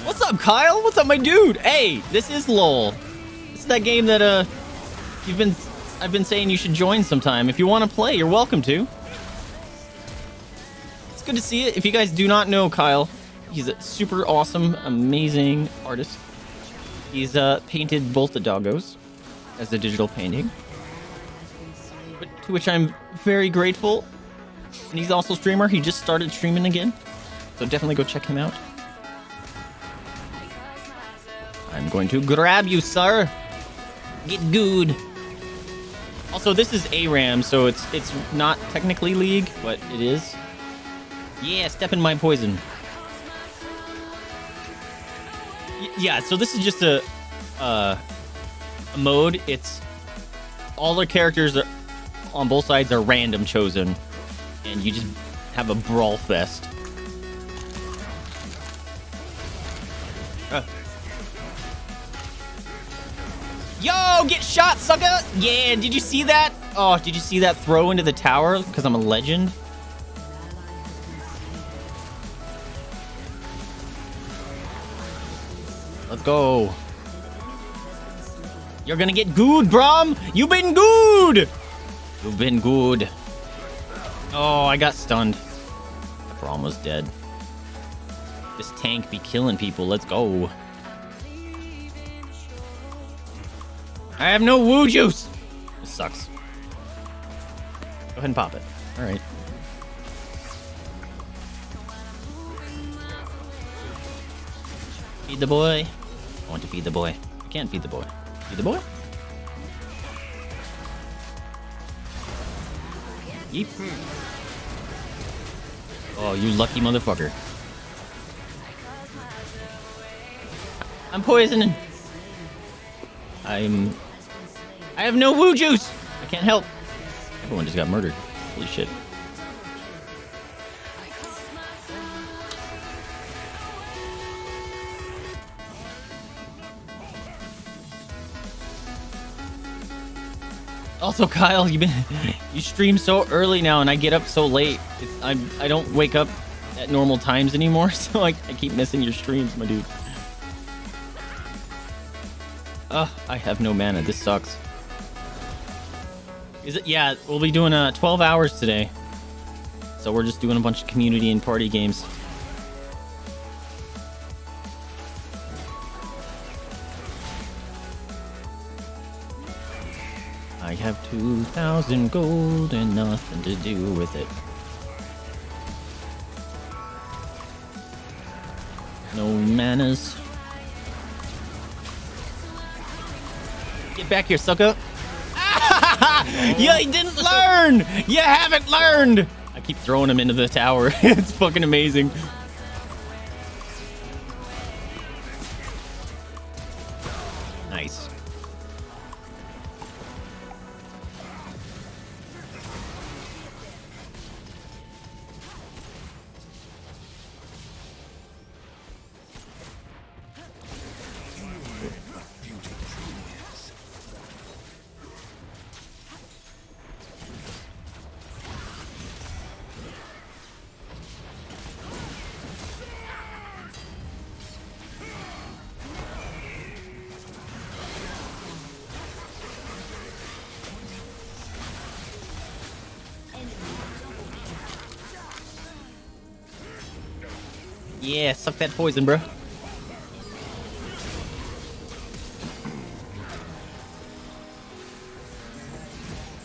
What's up, Kyle? What's up, my dude? Hey, this is LOL. This is that game that uh you've been I've been saying you should join sometime. If you want to play, you're welcome to. It's good to see it. If you guys do not know Kyle, he's a super awesome, amazing artist. He's uh painted both the doggos as a digital painting. To which I'm very grateful. And he's also a streamer. He just started streaming again. So definitely go check him out. Going to grab you, sir. Get good. Also, this is ARAM, so it's it's not technically League, but it is. Yeah, step in my poison. Y- yeah, so this is just a uh, a mode. It's all the characters are, on both sides are random chosen, and you just have a brawl fest. Shot, sucker! Yeah, did you see that? Oh, did you see that throw into the tower? Because I'm a legend. Let's go. You're gonna get good, Braum! You've been good! You've been good. Oh, I got stunned. Braum was dead. This tank be killing people. Let's go. I have no woo juice. This sucks. Go ahead and pop it. All right. Feed the boy. I want to feed the boy. I can't feed the boy. Feed the boy. Yeep. Oh, you lucky motherfucker. I'm poisoning. I'm. I have no woo juice. I can't help. Everyone just got murdered. Holy shit. Also, Kyle, you been you stream so early now, and I get up so late. It's, I'm I don't wake up at normal times anymore, [laughs] so I, I keep missing your streams, my dude. Ugh, I have no mana. This sucks. Is it? Yeah, we'll be doing uh 12 hours today. So we're just doing a bunch of community and party games. I have 2,000 gold and nothing to do with it. No manners. Get back here, sucker. [laughs] you didn't learn! You haven't learned! I keep throwing him into the tower. [laughs] it's fucking amazing. Suck that poison, bro.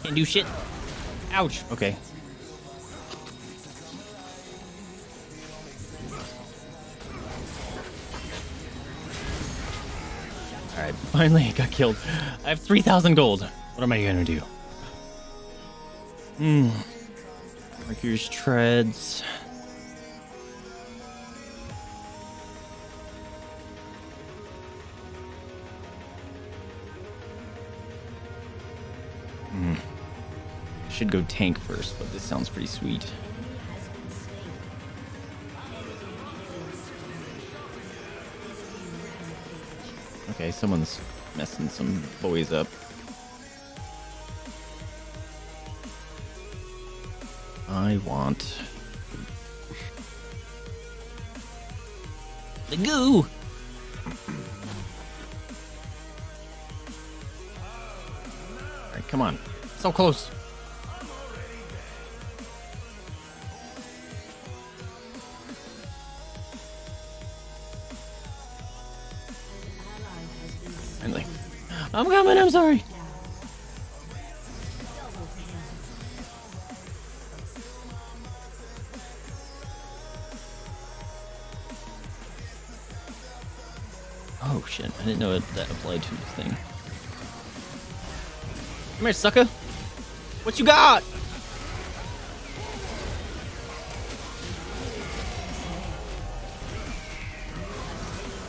Can't do shit. Ouch. Okay. Alright, [laughs] finally got killed. I have 3,000 gold. What am I gonna do? Hmm. Mercury's treads. Should go tank first, but this sounds pretty sweet. Okay, someone's messing some boys up. I want the goo. All right, come on. So close. Sorry. Oh shit, I didn't know it, that applied to this thing. Come here, sucker. What you got?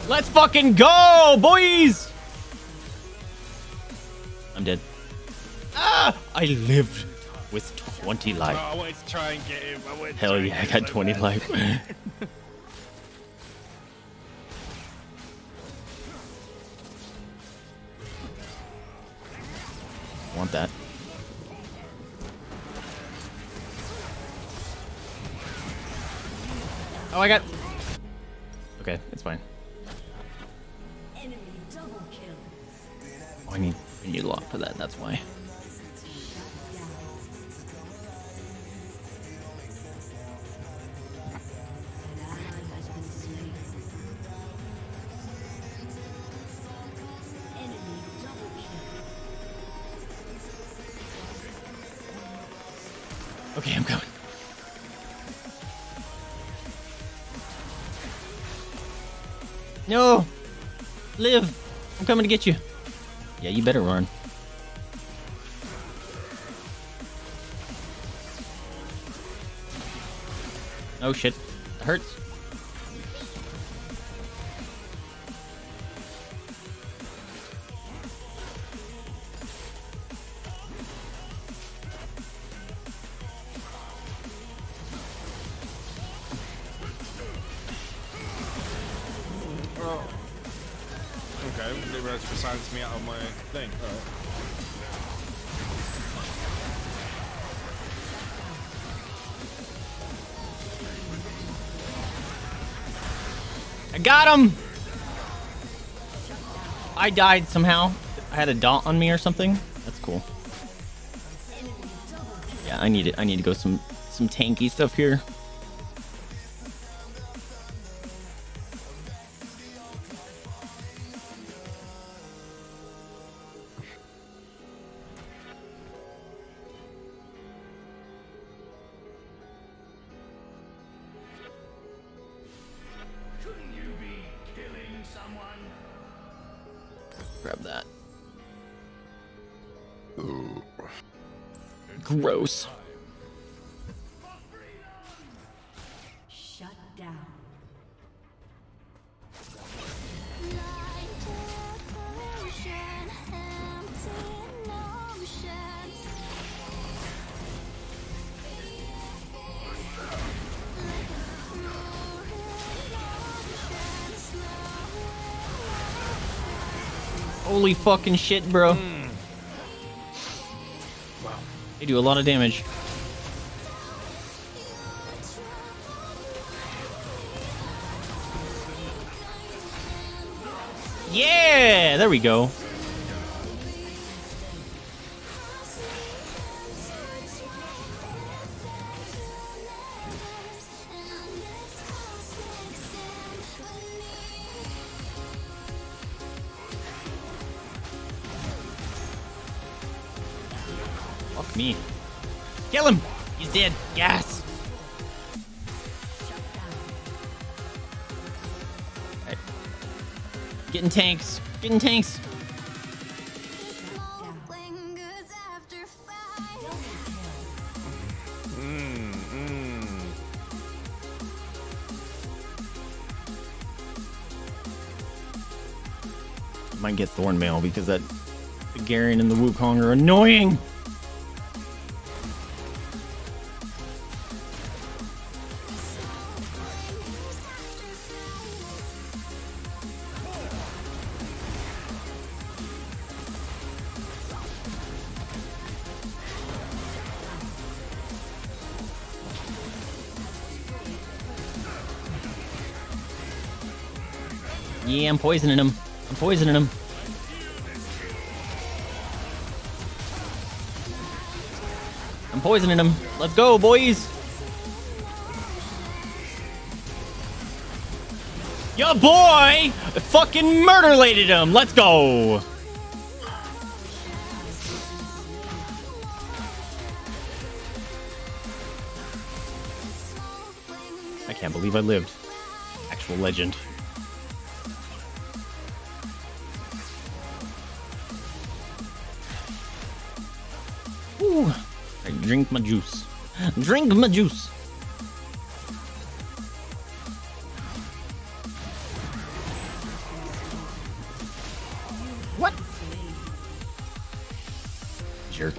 Let's fucking go, boys! I'm dead. Ah! I lived with 20 life. Oh, I wanted to try and get him. I Hell yeah, I got so 20 bad. life. [laughs] Want that. Oh, I got. Okay, it's fine. Need I lock for that. That's why. Okay, I'm coming. No! Live! I'm coming to get you. You better run. Oh shit. It hurts. Got him! I died somehow. I had a dot on me or something. That's cool. Yeah, I need it. I need to go some some tanky stuff here. Holy fucking shit, bro. Hmm. They do a lot of damage. Yeah, there we go. Tanks. Getting tanks. Might get Thornmail because that Garen and the Wukong are annoying. Poisoning him. I'm poisoning him. I'm poisoning him. Let's go, boys. Your boy fucking murderlated him. Let's go. I can't believe I lived. Actual legend. Drink my juice. Drink my juice. What? Jerk.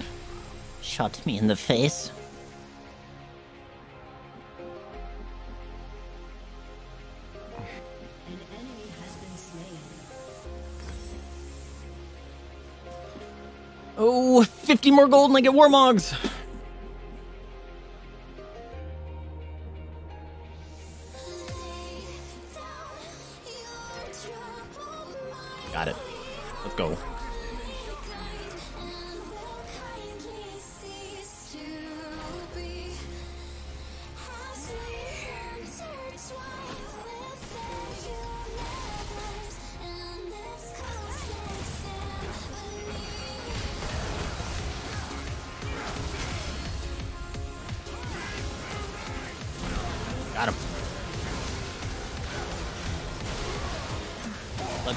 Shot me in the face. An enemy has been slain. Oh, 50 more gold and I get Warmogs.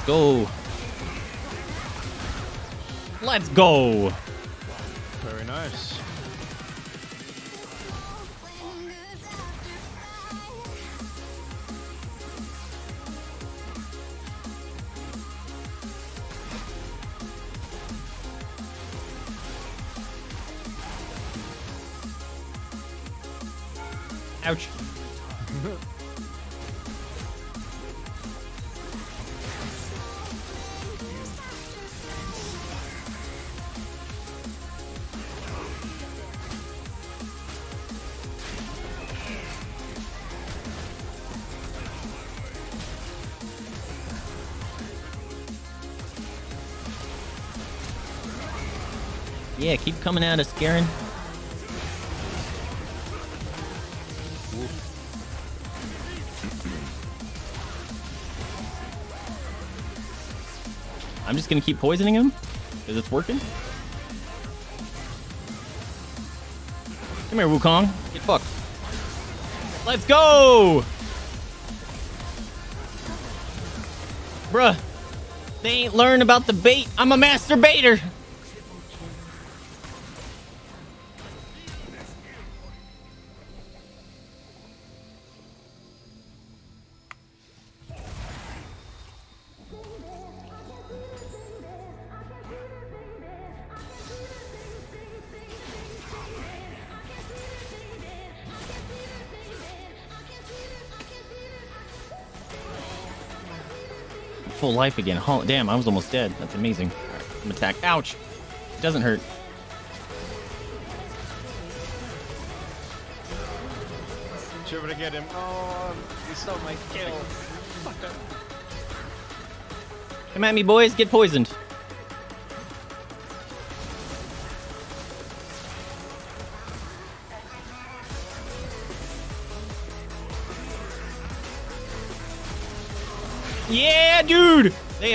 Go. Let's go. Keep coming at us, Garen. I'm just gonna keep poisoning him because it's working. Come here, Wukong. Get fucked. Let's go! Bruh, they ain't learned about the bait. I'm a master baiter. Full life again. Oh, damn, I was almost dead. That's amazing. I'm attack. Ouch. It doesn't hurt. To get him. Oh, he stole my kill. Come at me, boys. Get poisoned.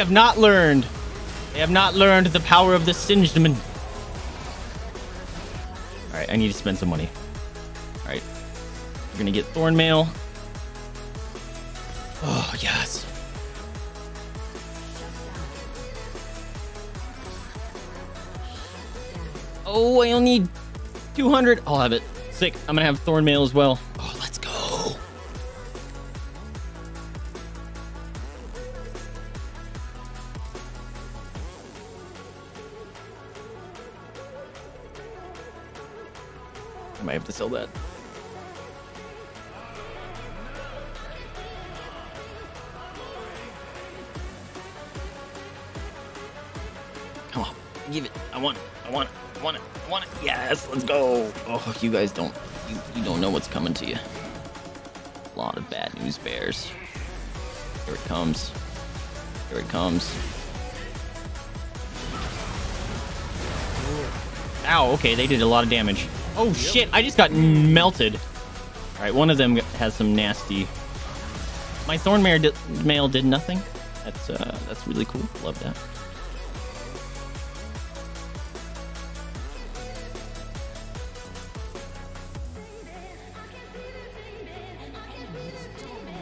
Have not learned. They have not learned the power of the Singedman. All right, I need to spend some money. All right. We're gonna get thorn mail. Oh yes. Oh, I only need 200. I'll have it. Sick. I'm gonna have thorn mail as well. I might have to sell that. Come on, give it. I want it. I want it. I want it. I want it. Yes, let's go. Oh, you guys don't. You, you don't know what's coming to you. A lot of bad news bears. Here it comes. Here it comes. Ow, okay, they did a lot of damage. Oh shit, I just got melted. Alright, one of them has some nasty. My thorn mail did, mail did nothing. That's uh that's really cool. Love that.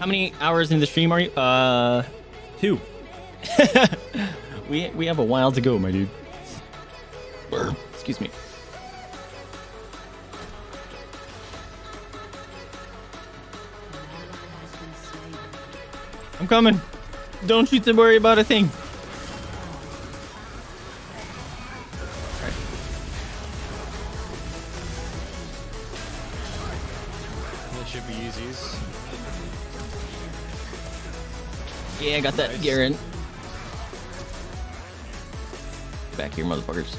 How many hours in the stream are you? Uh, two. [laughs] we we have a while to go, my dude. Excuse me. Coming. Don't you to worry about a thing. That should be easies. Yeah, I got that, Garen. Back here, motherfuckers.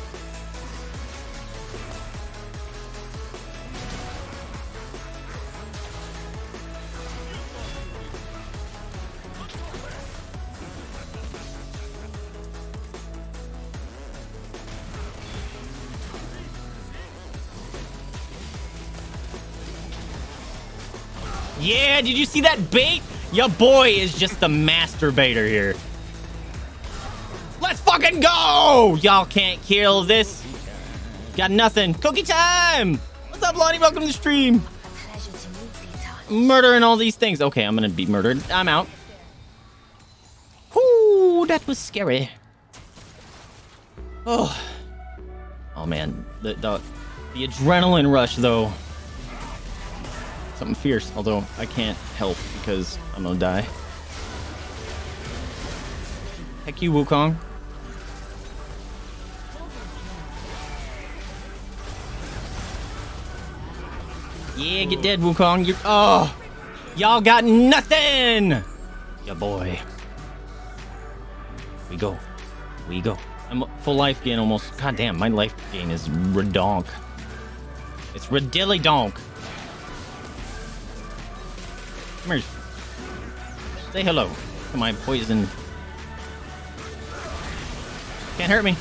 Did you see that bait? Your boy is just the masturbator here. Let's fucking go! Y'all can't kill this. Got nothing. Cookie time! What's up, Lonnie? Welcome to the stream. Murdering all these things. Okay, I'm gonna be murdered. I'm out. Whoo, that was scary. Oh. Oh man, the the, the adrenaline rush though. Something fierce, although I can't help because I'm gonna die. Heck you, Wukong. Yeah, get dead, Wukong. You oh, y'all got nothing. Ya boy. We go. We go. I'm full life gain almost. God damn, my life gain is redonk. It's redilly donk. Come here. Say hello to my poison. Can't hurt me.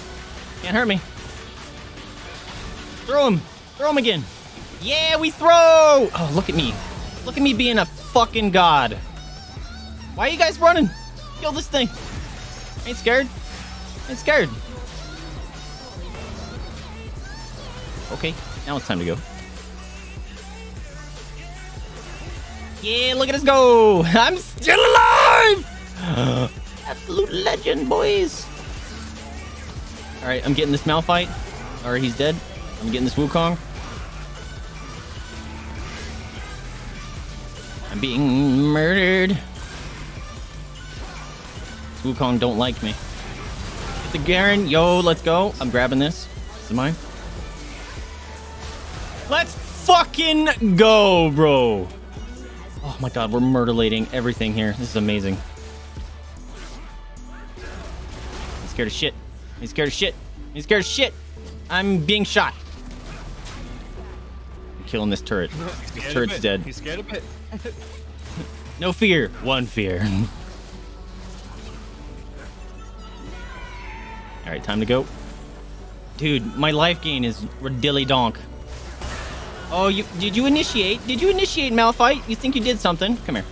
Can't hurt me. Throw him. Throw him again. Yeah, we throw. Oh, look at me. Look at me being a fucking god. Why are you guys running? Kill this thing. Ain't scared. I ain't scared. Okay, now it's time to go. Yeah, look at us go! [laughs] I'm still alive! [gasps] Absolute legend, boys! Alright, I'm getting this Malphite. All right, he's dead. I'm getting this Wukong. I'm being murdered. Wukong don't like me. Get the Garen. Yo, let's go. I'm grabbing this. This is mine. Let's fucking go, bro. Oh my god, we're murderlating everything here. This is amazing. He's scared of shit. He's scared of shit. He's scared of shit. I'm being shot. I'm killing this turret. This turret's dead. He's scared of it. No fear. One fear. Alright, time to go. Dude, my life gain is dilly donk. Oh, you did you initiate? Did you initiate Malphite? You think you did something? Come here.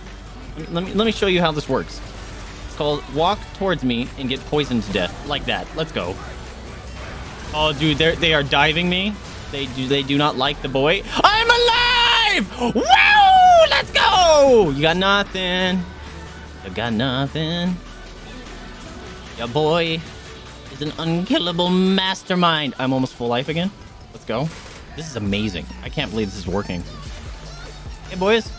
Let me, let me show you how this works. It's called walk towards me and get poisoned to death. Like that. Let's go. Oh, dude, they they are diving me. They do they do not like the boy. I'm alive! Woo! Let's go! You got nothing. You got nothing. Your boy is an unkillable mastermind. I'm almost full life again. Let's go. This is amazing. I can't believe this is working. Hey boys,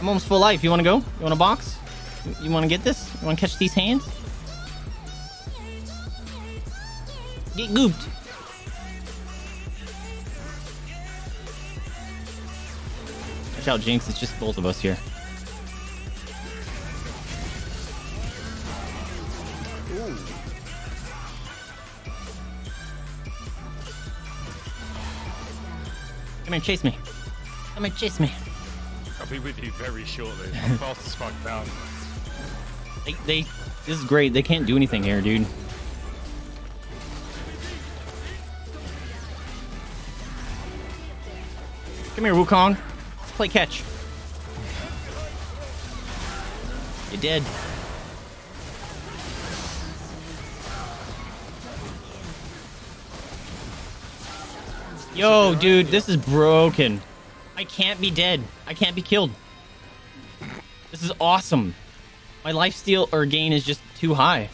I'm almost full life. You want to go? You want a box? You- You want to get this? You want to catch these hands? Get gooped. Watch out, Jinx. It's just both of us here. Come here, chase me. Come here, chase me. I'll be with you very shortly. [laughs] I'm fast as fuck down. They, they, this is great. They can't do anything here, dude. Come here, Wukong. Let's play catch. You did. Yo, dude, this is broken. I can't be dead. I can't be killed. This is awesome. My life steal or gain is just too high.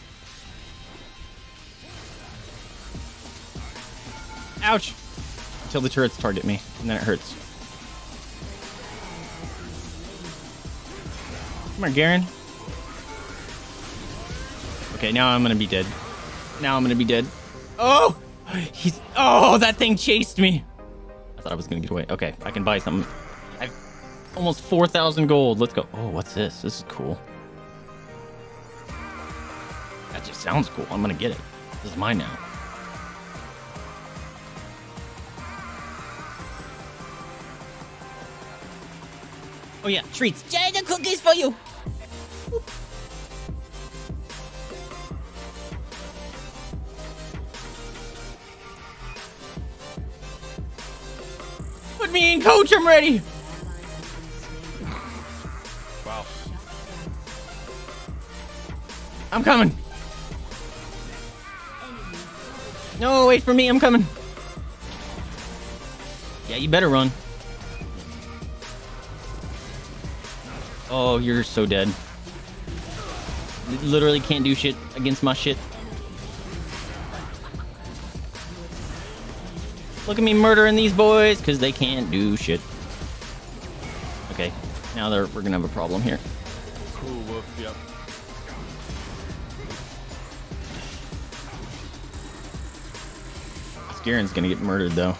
Ouch! Until the turrets target me, and then it hurts. Come here, Garen. Okay, now I'm gonna be dead. Now I'm gonna be dead. Oh! He's. Oh, that thing chased me! I thought I was gonna get away. Okay, I can buy something. I've almost 4,000 gold. Let's go. Oh, what's this? This is cool. That just sounds cool. I'm gonna get it. This is mine now. Oh yeah, treats. Jay, the cookies for you. Put me in, coach. I'm ready. Wow. I'm coming. No, wait for me. I'm coming. Yeah, you better run. Oh, you're so dead. Literally can't do shit against my shit. Look at me murdering these boys because they can't do shit. Okay, now they're, we're gonna have a problem here. Cool. Yep. Gonna get murdered though.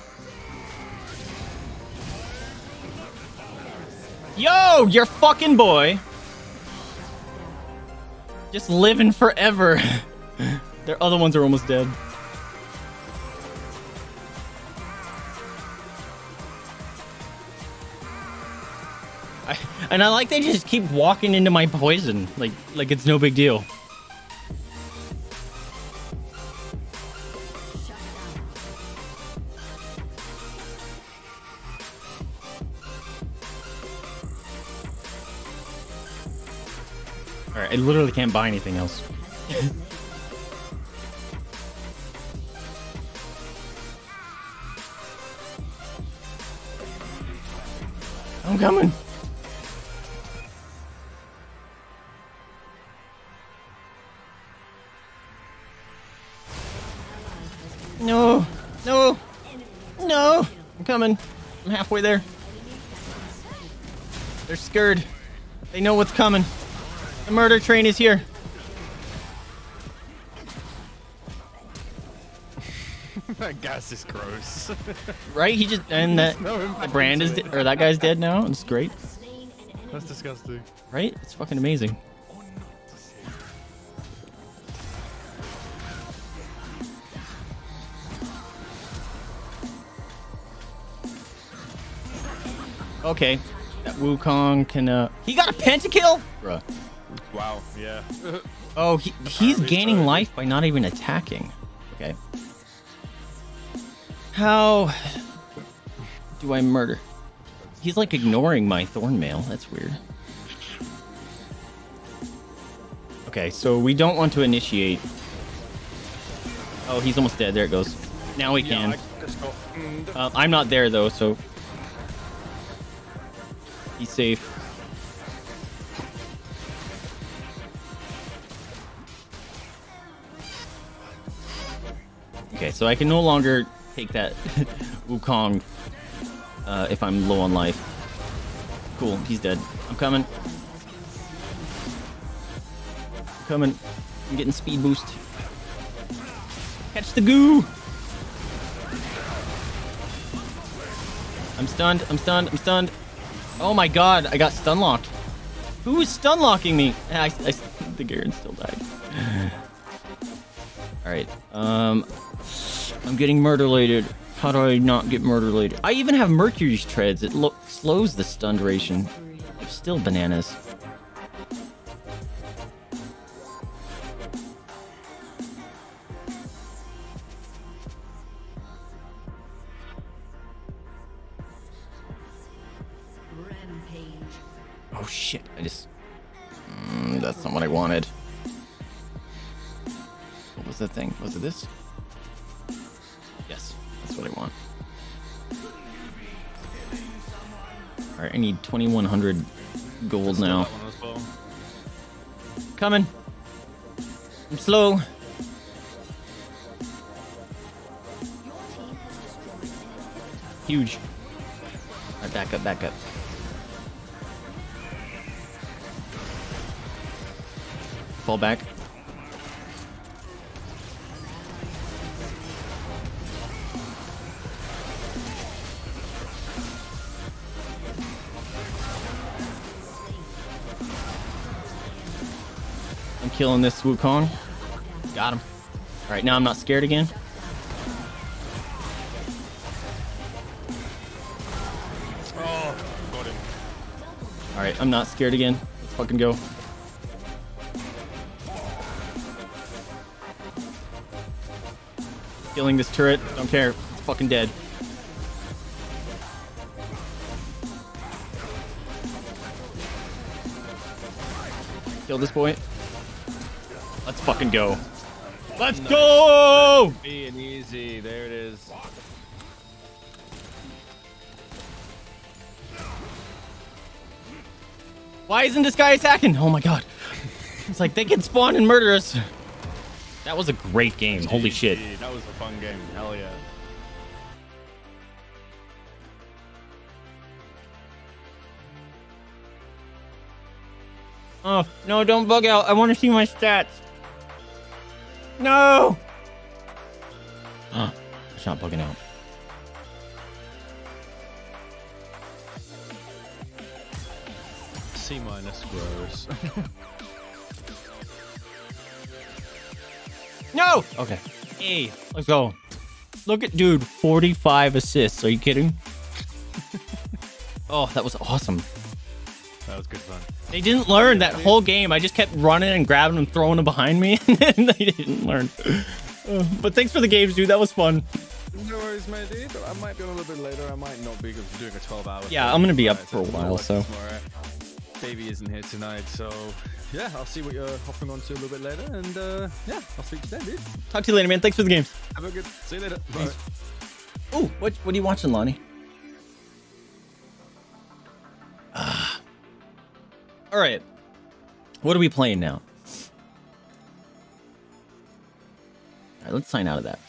Yo, your fucking boy. Just living forever. [laughs] Their other ones are almost dead. And I like they just keep walking into my poison, like like it's no big deal. All right, I literally can't buy anything else. [laughs] I'm coming. No, no, no. I'm coming. I'm halfway there. They're scared. They know what's coming. The murder train is here. [laughs] that gas is gross. [laughs] Right? He just and that No brand is or that guy's dead now. It's great, That's disgusting. right? It's fucking amazing. Okay, that Wukong can. uh He got a pentakill, bruh. Wow. Yeah. [laughs] Oh, he, he's gaining so. life by not even attacking. Okay. How [sighs] do I murder? He's like ignoring my thorn mail. That's weird. Okay, so we don't want to initiate. Oh, he's almost dead. There it goes. Now we can. I, Just got. Mm, Uh, I'm not there though, so he's safe. Okay, so I can no longer take that [laughs] Wukong uh, if I'm low on life. Cool, he's dead. I'm coming. Coming. I'm getting speed boost. Catch the goo! I'm stunned. I'm stunned. I'm stunned. Oh my god, I got stun locked. Who is stun locking me? I, I, the Garen still died. All right. Um, I'm getting murderlated. How do I not get murderlated? I even have Mercury's treads. It lo- slows the stun duration. Still bananas. Oh shit! I just. Mm, that's not what I wanted. What was the thing? Was it this? Yes, that's what I want. All right, I need 2,100 gold now. that one as well. Coming. I'm slow. Huge. All right, back up, back up. Fall back. I'm killing this Wukong. Got him. All right, now I'm not scared again. Oh, got him. All right, I'm not scared again. Let's fucking go. Killing this turret. Don't care. It's fucking dead. Kill this boy. Let's fucking go. Let's go! Being easy. There it is. Why isn't this guy attacking? Oh my god. It's like they can spawn and murder us. That was a great game. Holy shit. GG, That was a fun game. Hell yeah. Oh, no, don't bug out. I want to see my stats. No! Huh. [gasps] It's not bugging out. C minus gross. [laughs] No! Okay. Hey, let's go. Look at dude, 45 assists. Are you kidding? oh, that was awesome. that was good fun. They didn't learn that whole game. I just kept running and grabbing them, throwing them behind me, [laughs] and they didn't learn. Uh, [laughs] but thanks for the games, dude. That was fun. No worries, mate. dude. I might be on a little bit later. I might not be because doing a 12 hour. Yeah, thing. I'm gonna be up for a while, so. Baby isn't here tonight, so yeah, I'll see what you're hopping on to a little bit later, and uh, yeah, I'll speak to you then, dude. Talk to you later, man. Thanks for the games. Have a good. See you later. Bye. Oh, what what are you watching, Lonnie? Ah. All right. What are we playing now? All right, let's sign out of that.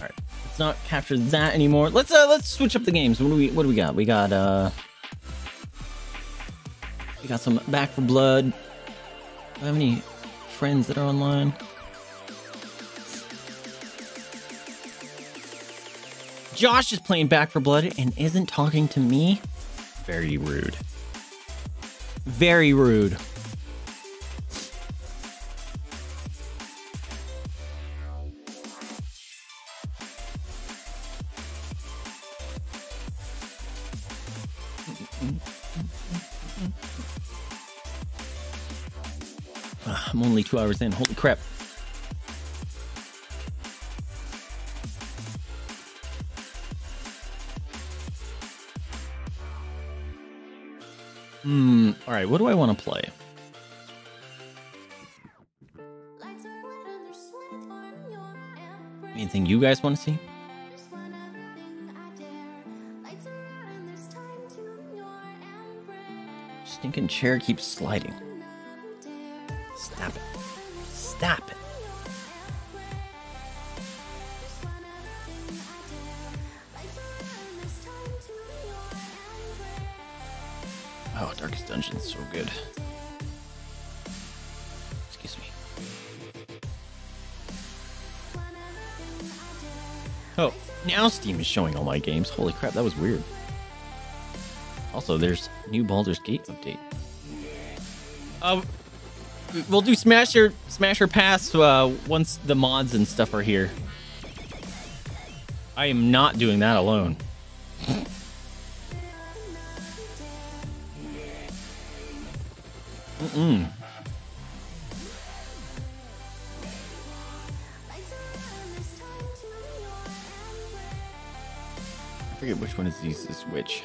All right, let's not capture that anymore. Let's uh let's switch up the games. What do we what do we got? We got uh we got some Back 4 Blood. Do I have any friends that are online? Josh is playing Back 4 Blood and isn't talking to me. Very rude. Very rude. I'm only two hours in. Holy crap. Hmm. All right. What do I want to play? Lights are wet and they're sweat on your anything you guys want to see? Stinking chair keeps sliding. Stop it. Stop it. Oh, Darkest Dungeon is so good. Excuse me. Oh, now Steam is showing all my games. Holy crap, that was weird. Also, there's new Baldur's Gate update. Um, we'll do Smasher Smash or Pass uh, once the mods and stuff are here. I am not doing that alone. Mm-mm. I forget which one is is which.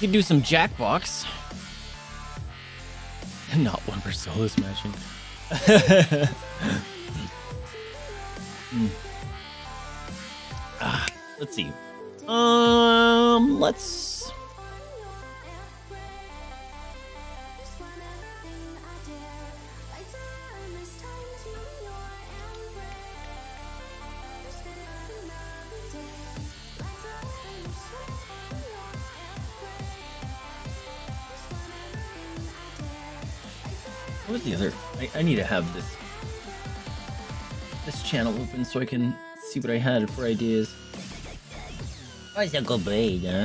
Can do some Jackbox. [laughs] Not one for solo smashing. [laughs] Hmm. Ah, let's see. Um, let's. I, need to have this this channel open so I can see what I had for ideas. Why's Uncle Blade, huh?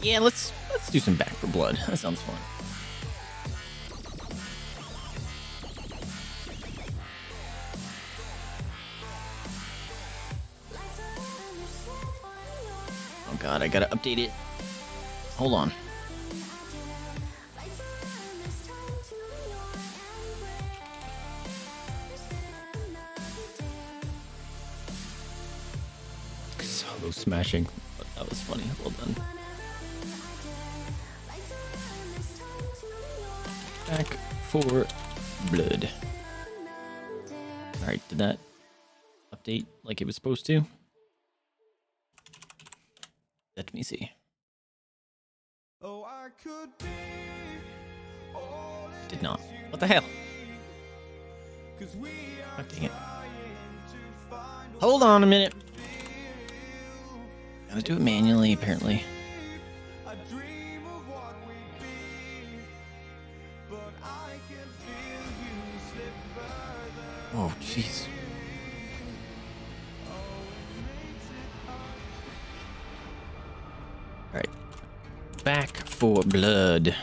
Yeah, let's let's do some Back 4 Blood. That sounds fun. Gotta update it. Hold on. Solo smashing. That was funny. Well done. Back 4 blood. Alright, did that update like it was supposed to? Let me see. Oh, I could be Did not. What the hell? need, 'cause we Oh, dang it. trying to find what Hold on a minute. feel. Gotta do it manually, apparently. I dream for blood.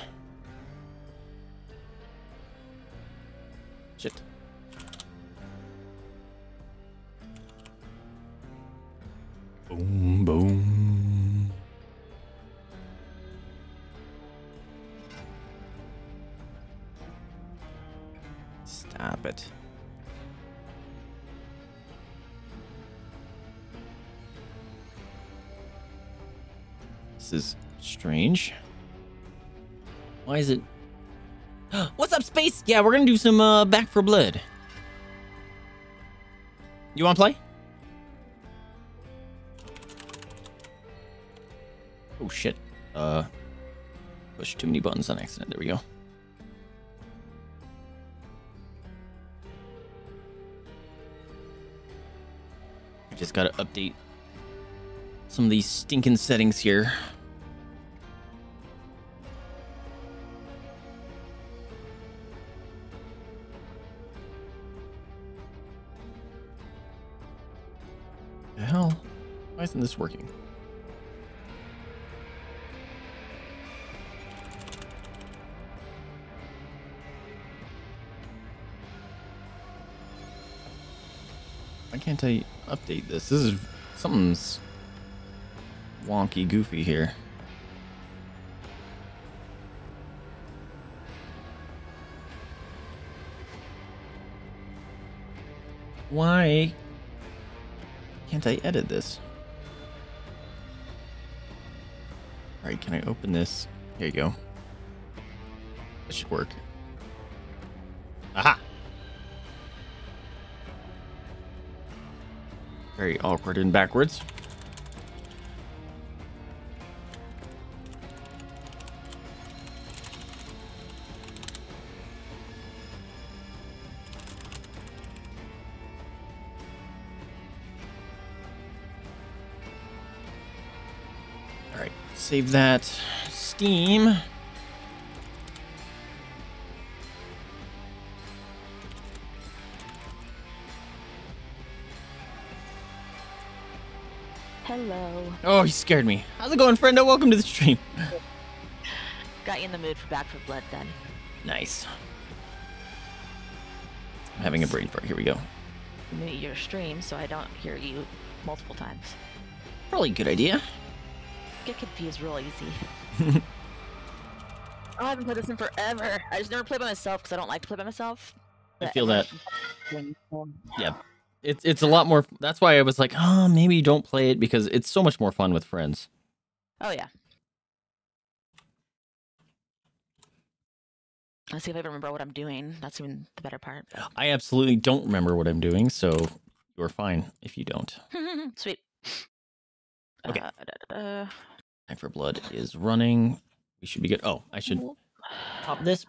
Yeah, we're gonna do some uh, Back 4 Blood. You wanna play? Oh shit. Uh, push too many buttons on accident. There we go. Just gotta update some of these stinking settings here. Isn't this working? Why can't I update this? This is something's wonky goofy here. Why can't I edit this? Alright, can I open this? Here you go. That should work. Aha! Very awkward and backwards. Save that Steam. Hello. Oh, he scared me. How's it going, friendo? Welcome to the stream. [laughs] Got you in the mood for Back 4 Blood then. Nice. I'm having a brain fart. Here we go. Mute your stream so I don't hear you multiple times. Probably a good idea. Get confused real easy. oh, [laughs] I haven't played this in forever. I just never play by myself because I don't like to play by myself. I feel that. [laughs] Yeah. It's it's a lot more. That's why I was like, oh, maybe don't play it because it's so much more fun with friends. Oh yeah. Let's see if I remember what I'm doing. That's even the better part. I absolutely don't remember what I'm doing, so you're fine if you don't. [laughs] Sweet. Okay. Uh, da, da, da. Time for Blood is running. We should be good. Oh, I should pop this